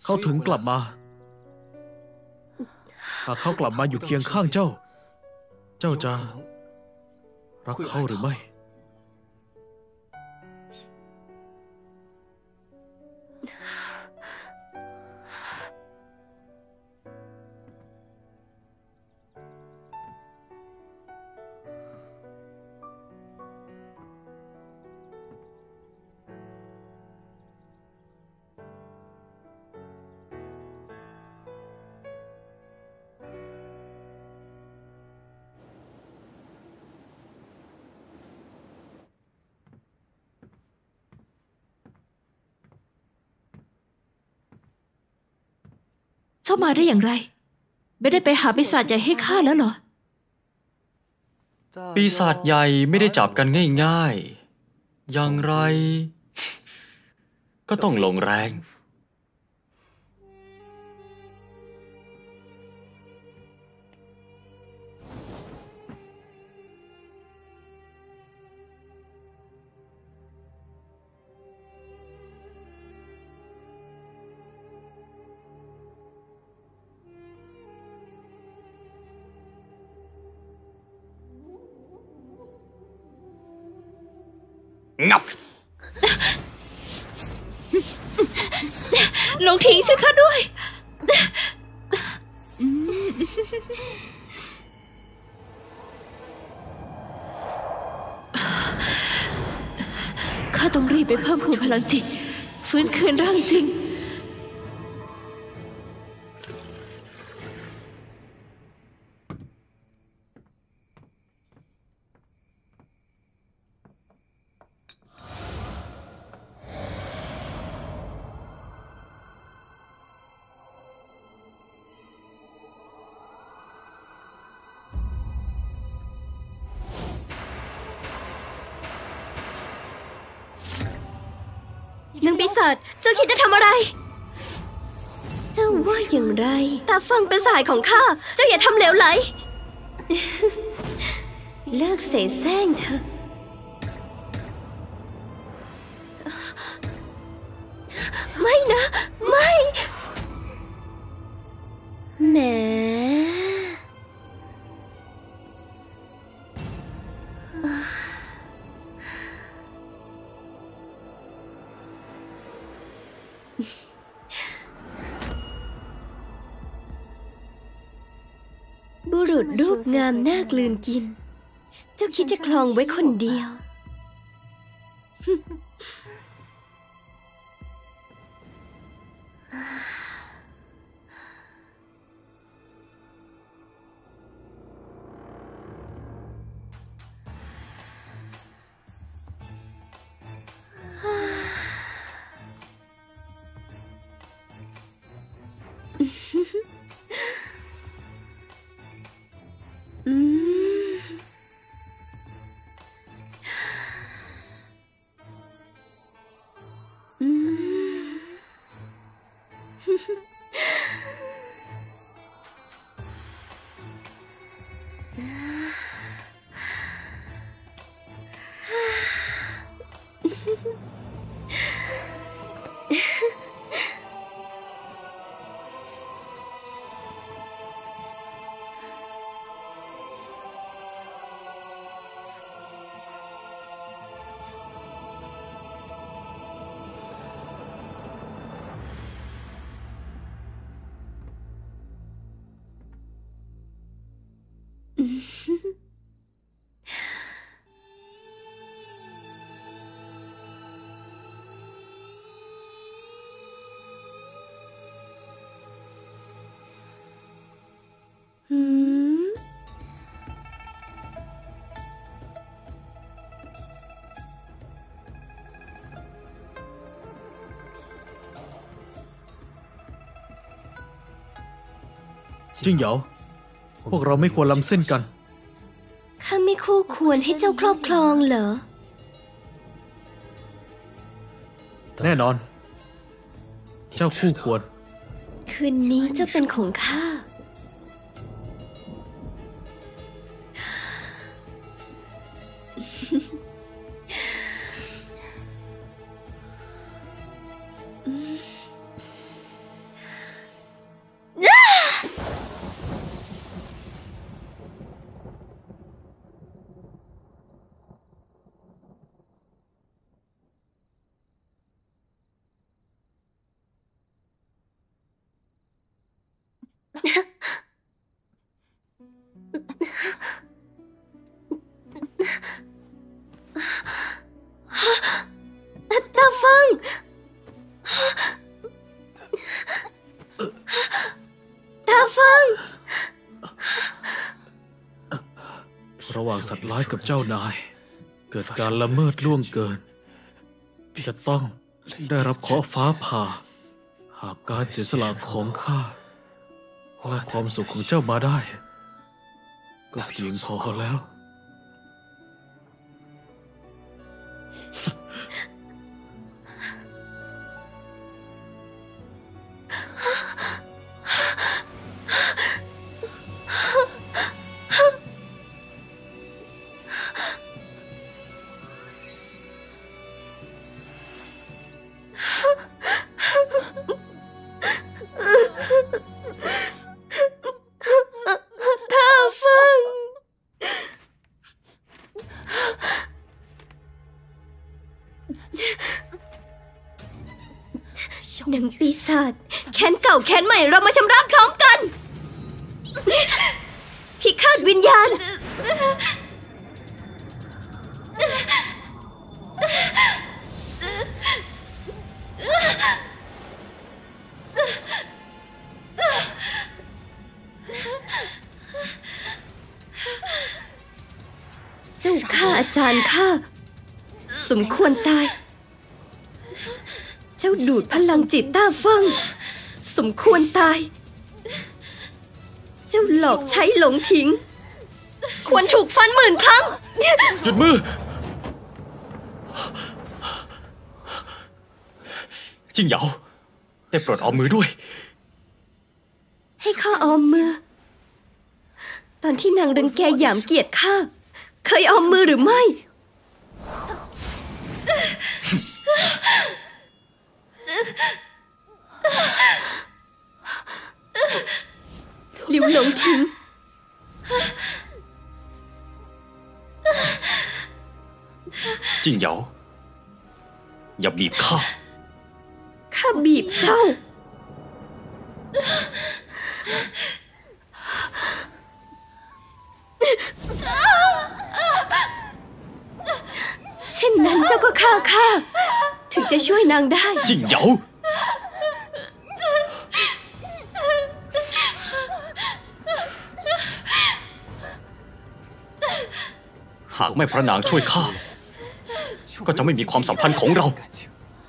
เขาถึงกลับมา หากเขากลับมาอยู่เคียงข้างเจ้า เจ้าจะ ラカオル前 เข้ามาได้อย่างไร ไม่ได้ไปหาปีศาจใหญ่ให้ข้าแล้วเหรอ ปีศาจใหญ่ไม่ได้จับกันง่ายๆ อย่างไร ก็ต้องลงแรง งับหลงทิ้งช่วยข้าด้วย ข้าต้องรีบไปเพิ่มพูนพลังจิต ฟื้นคืนร่างจริง นางปีศาจเจ้าคิดจะทำอะไร เจ้าว่าอย่างไร ตาฟังเป็นสายของข้า เจ้าอย่าทำเหลวไหล เลิกเสแสร้งเถอะ งามน่ากลืนกิน เจ้าคิดจะคลองไว้คนเดียว จริงเหรอพวกเราไม่ควรล้ำเส้นกัน ข้าไม่คู่ควรให้เจ้าครอบครองเหรอ แน่นอน เจ้าคู่ควร คืนนี้เจ้าเป็นของข้า ระหว่างสัตว์ร้ายกับเจ้านาย เกิดการละเมิดล่วงเกิน จะต้องได้รับเคราะห์ฟ้าผ่า หากการเสียสละของข้าและความสุขของเจ้ามาได้ ก็เพียงพอแล้วาอาจารย์ข้าสมควรตาย เจ้าดูดพลังจิตต้าฟัง สมควรตาย เจ้าหลอกใช้หลงทิ้ง ควรถูกฟันหมื่นครั้ง หยุดมือจิงเหยาได้โปรดเอามือด้วย ให้ข้าออมมือ ตอนที่นางรังแกหยามเกียรติข้า เคยออมมือหรือไม่ หลิวหลงทิ้ง จิงเหยาอย่าบีบข้า ข้าบีบเจ้า เช่นนั้นเจ้าก็ฆ่าข้าถึงจะช่วยนางได้จริงเหรอหากไม่พระนางช่วยข้าก็จะไม่มีความสัมพันธ์ของเรา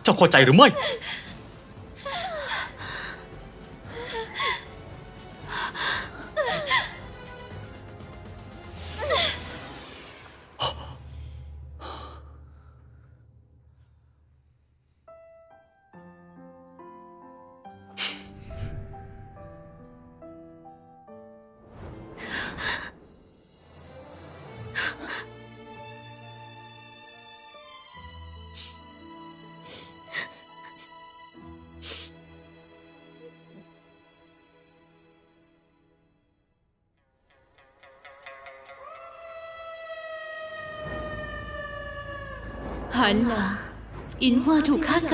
เจ้าเข้าใจหรือไม่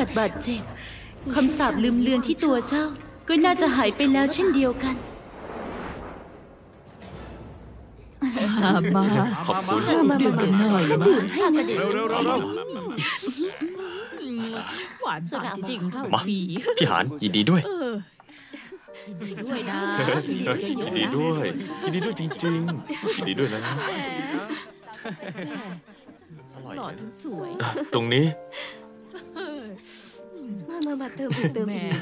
กฆ่ากัดบาดเจ็บคำสาปลืมเลือนที่ตัวเจ้า ก็น่าจะหายไปแล้วเช่นเดียวกัน มาขอบคุณมาดื่มกันหน่อยข้าดื่มให้นะเร็วเร็วเร็วเร็วหวานปากจริงๆเข้ามาปีพี่หานยินดีด้วยเออยินดีด้วยนะยินดีด้วยยินดีด้วยจริงๆยินดีด้วยนะหล่อทั้งสวย ตรงนี้ มามามาเติมอีกเติมอีก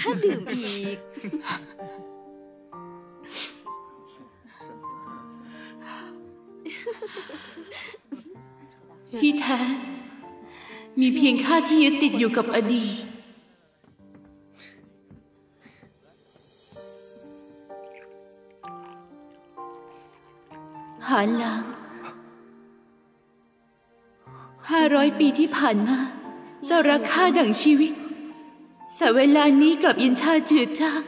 ข้าดื่มอีกอที่แท้ มีเพียงข้าที่ยึดติดอยู่กับอดีตหานหลังห้าร้อยปีที่ผ่านมา เจ้ารักข้าดั่งชีวิตแต่เวลานี้กลับยินชาจืดจาง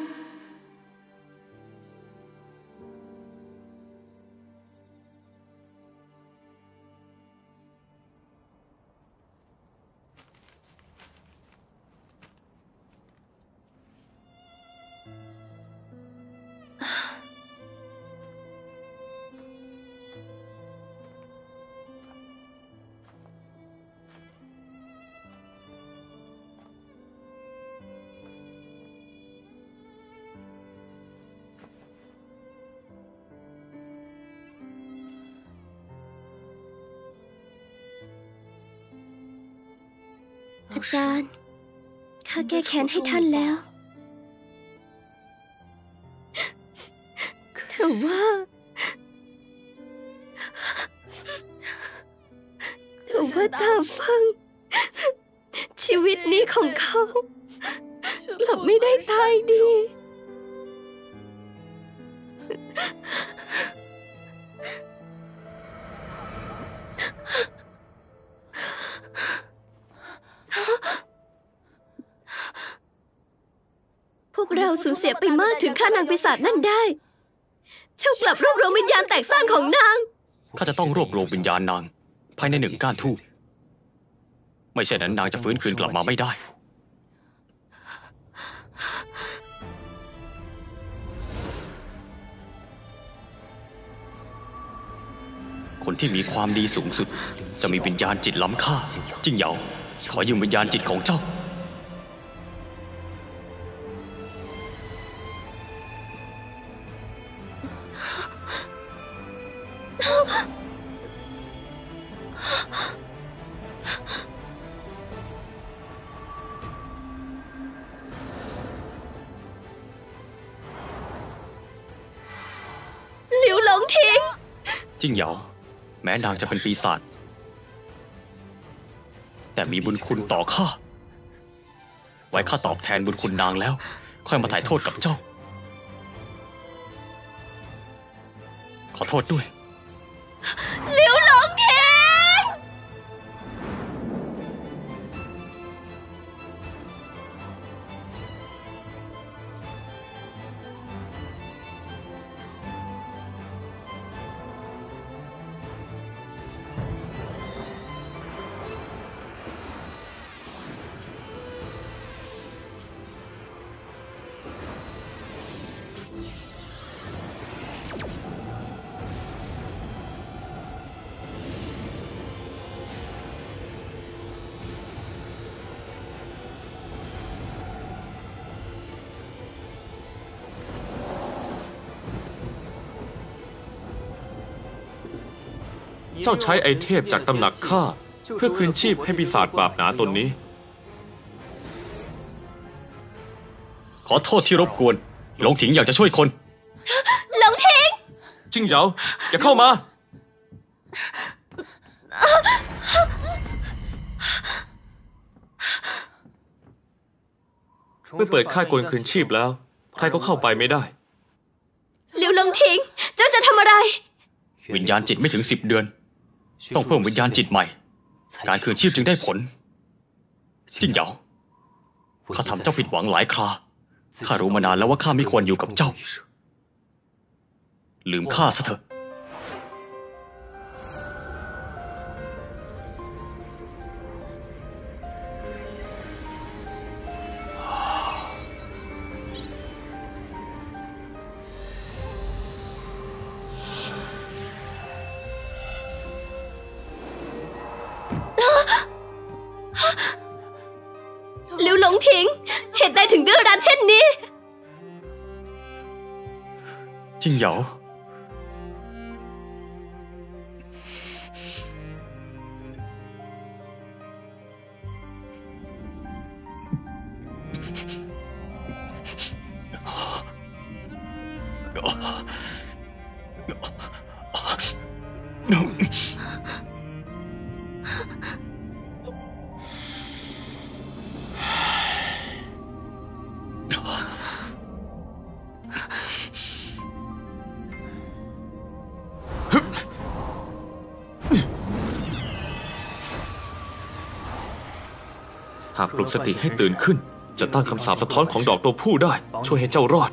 จารย์ ข้าแก้แค้นให้ท่านแล้วานางปีศาจนั่นได้ เจ้ากลับรวบรวมวิญญาณแตกสร้างของนาง ข้าจะต้องรวบรวมวิญญาณนาง ภายในหนึ่งก้านทูบไม่เช่นนั้นนางจะฟื้นคืนกลับมาไม่ได้ คนที่มีความดีสูงสุด จะมีวิญญาณจิตล้ำค่า จิ้งเหยาขอยืมวิญญาณจิตของเจ้า นางจะเป็นปีศาจแต่มีบุญคุณต่อข้า ไว้ข้าตอบแทนบุญคุณนางแล้ว ค่อยมาถ่ายโทษกับเจ้า ขอโทษด้วย จ้าใช้ไอเทพจากตำหนักข้าเพื่อคืนชีพให้ปีศาจบาปหนาตนนี้ ขอโทษที่รบกวน หลงถิงอยากจะช่วยคน หลงทิ้งจิ้งเหยาอย่าเข้ามา เมื่อเปิดค่ายกลคืนชีพแล้ว ใครก็เข้าไปไม่ได้หลิวหลงทิ้งเจ้าจะทำอะไร วิญญาณจิตไม่ถึงสิบเดือน ต้องเพิ่มวิญญาณจิตใหม่ การคืนชีพจึงได้ผลจิ้งเหยาข้าทำเจ้าผิดหวังหลายคราข้ารู้มานานแล้วว่าข้าไม่ควรอยู่กับเจ้า ลืมข้าซะเถอะ สติให้ตื่นขึ้น จะตั้งคำสาปสะท้อนของดอกตัวผู้ได้ ช่วยให้เจ้ารอด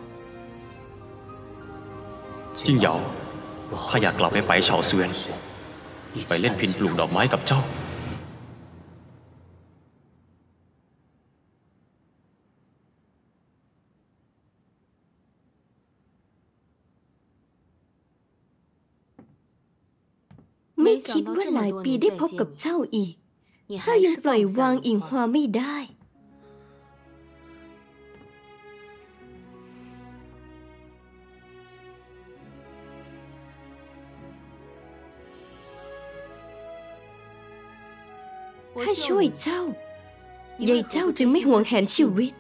จิงเหยาข้าอยากกลับไปไปเฉาเซวียน ไปเล่นพินปลูกดอกไม้กับเจ้า ไม่คิดว่าหลายปีได้พบกับเจ้าอีก เจ้ายังปล่อยวางอิงฮวาไม่ได้ถ้าช่วยเจ้า ยายเจ้าจึงไม่ห่วงแหนชีวิต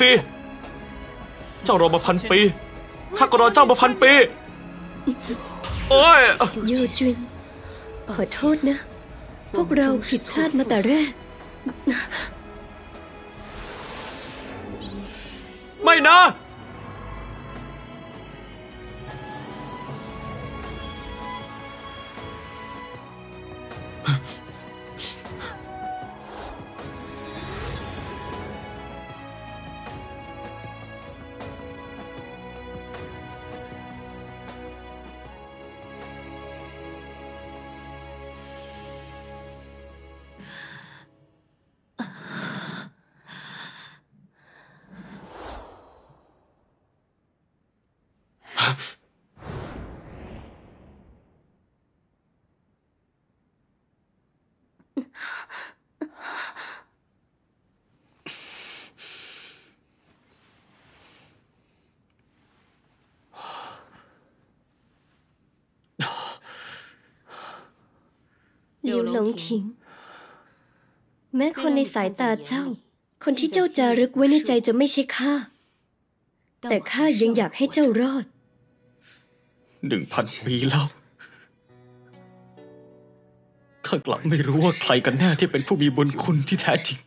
สิ เจ้ารอมาพันปี ข้าก็รอเจ้ามาพันปี โอ้ย ยูจุนขอโทษนะ พวกเราผิดพลาดมาแต่แรก วหลงถิง แม้คนในสายตาเจ้า คนที่เจ้าจารึกไว้ในใจจะไม่ใช่ข้า แต่ข้ายังอยากให้เจ้ารอด หนึ่งพันปีแล้ว ข้ากลับไม่รู้ว่าใครกันแน่ที่เป็นผู้มีบุญคุณที่แท้จริง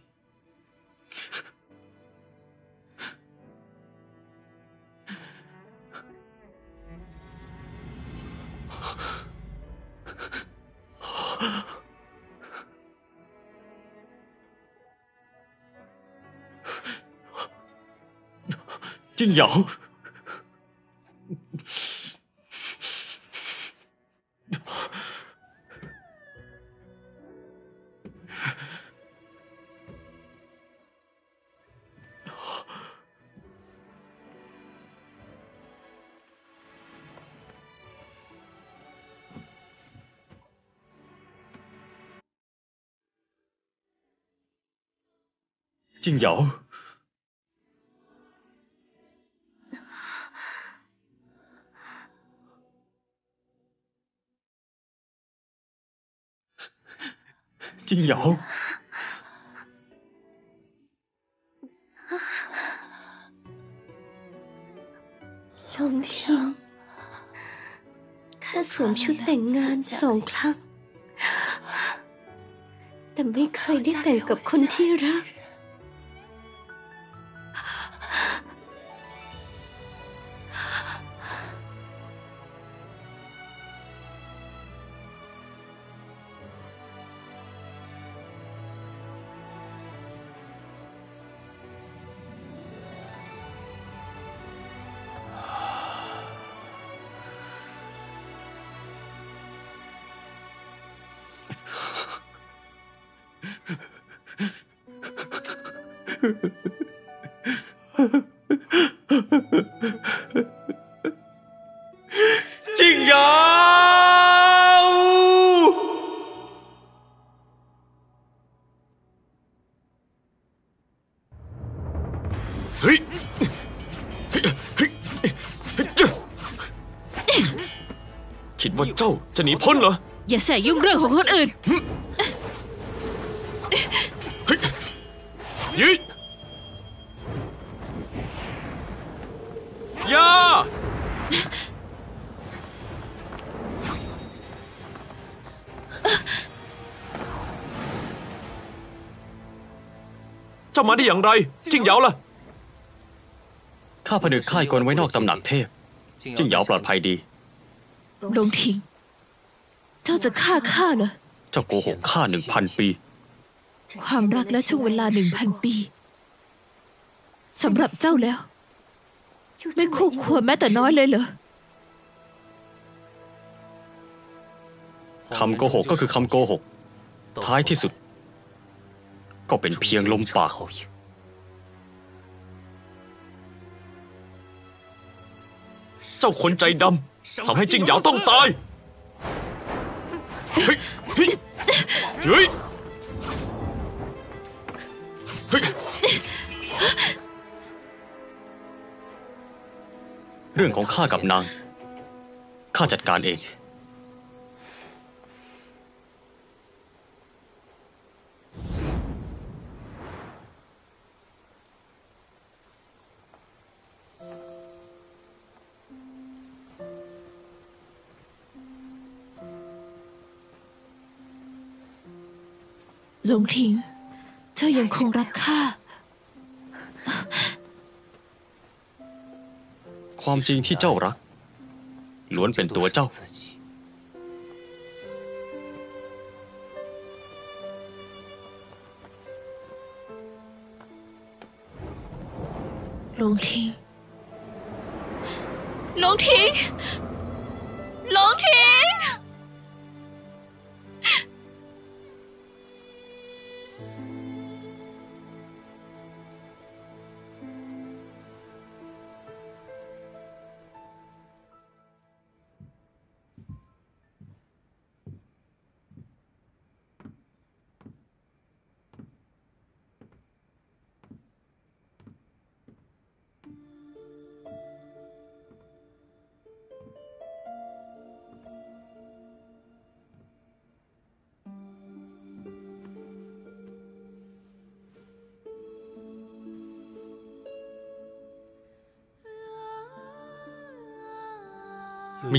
静瑶。静瑶。金瑶，ลงทิ้งข้าสวมชุดแต่งงานสองครั้ง แต่ไม่เคยได้แต่งกับคนที่รัก ว่าเจ้าจะหนีพ้นเหรอ อย่าแสยุ่งเรื่องของคนอื่นยืดอย่าเจ้ามาได้อย่างไร จิงเหยาล่ะ ข้าผนึกค่ายกลไว้นอกตำหนักเทพ จิ้งเหยาปลอดภัยดี ลงทิ้ง เจ้าจะฆ่าข้าเหรอ เจ้าโกหกข้าหนึ่งพันปี ความรักและช่วงเวลาหนึ่งพันปีสำหรับเจ้าแล้ว ไม่คู่ควรแม้แต่น้อยเลยเหรอคำโกหกก็คือคำโกหก ท้ายที่สุด ก็เป็นเพียงลมปากเจ้าคนใจดำ ทำให้จิงหยาต้องตายเฮ้ยเฮ้ยเฮ้ยเรื่องของข้ากับนาง ข้าจัดการเอง ลงทิ้งเจ้ายังคงรักข้า ความจริงที่เจ้ารัก ล้วนเป็นตัวเจ้าลงทิ้งลงทิ้ง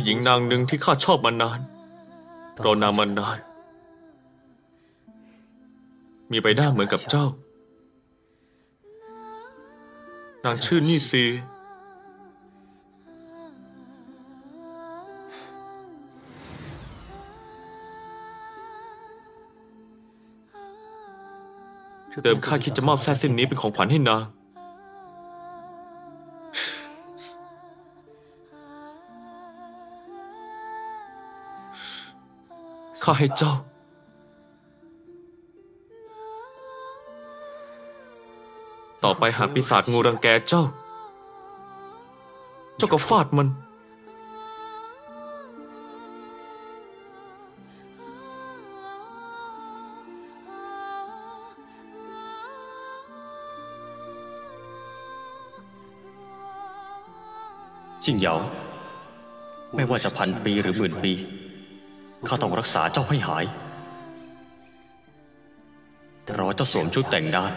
หญิงนางหนึ่งที่ข้าชอบมานานรอนานมานาน มีใบหน้าเหมือนกับเจ้า นางชื่อนี่ซีเดิมข้าคิดจะมอบแท่เส้นนี้เป็นของขวัญให้นาง ข้าให้เจ้า ต่อไปหากปีศาจงูรังแกเจ้า เจ้าก็ฟาดมัน ชิงเหยาไม่ว่าจะพันปีหรือหมื่นปี ข้าต้องรักษาเจ้าให้หายรอเจ้าสวมชุดแต่งงาน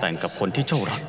แต่งกับคนที่เจ้ารัก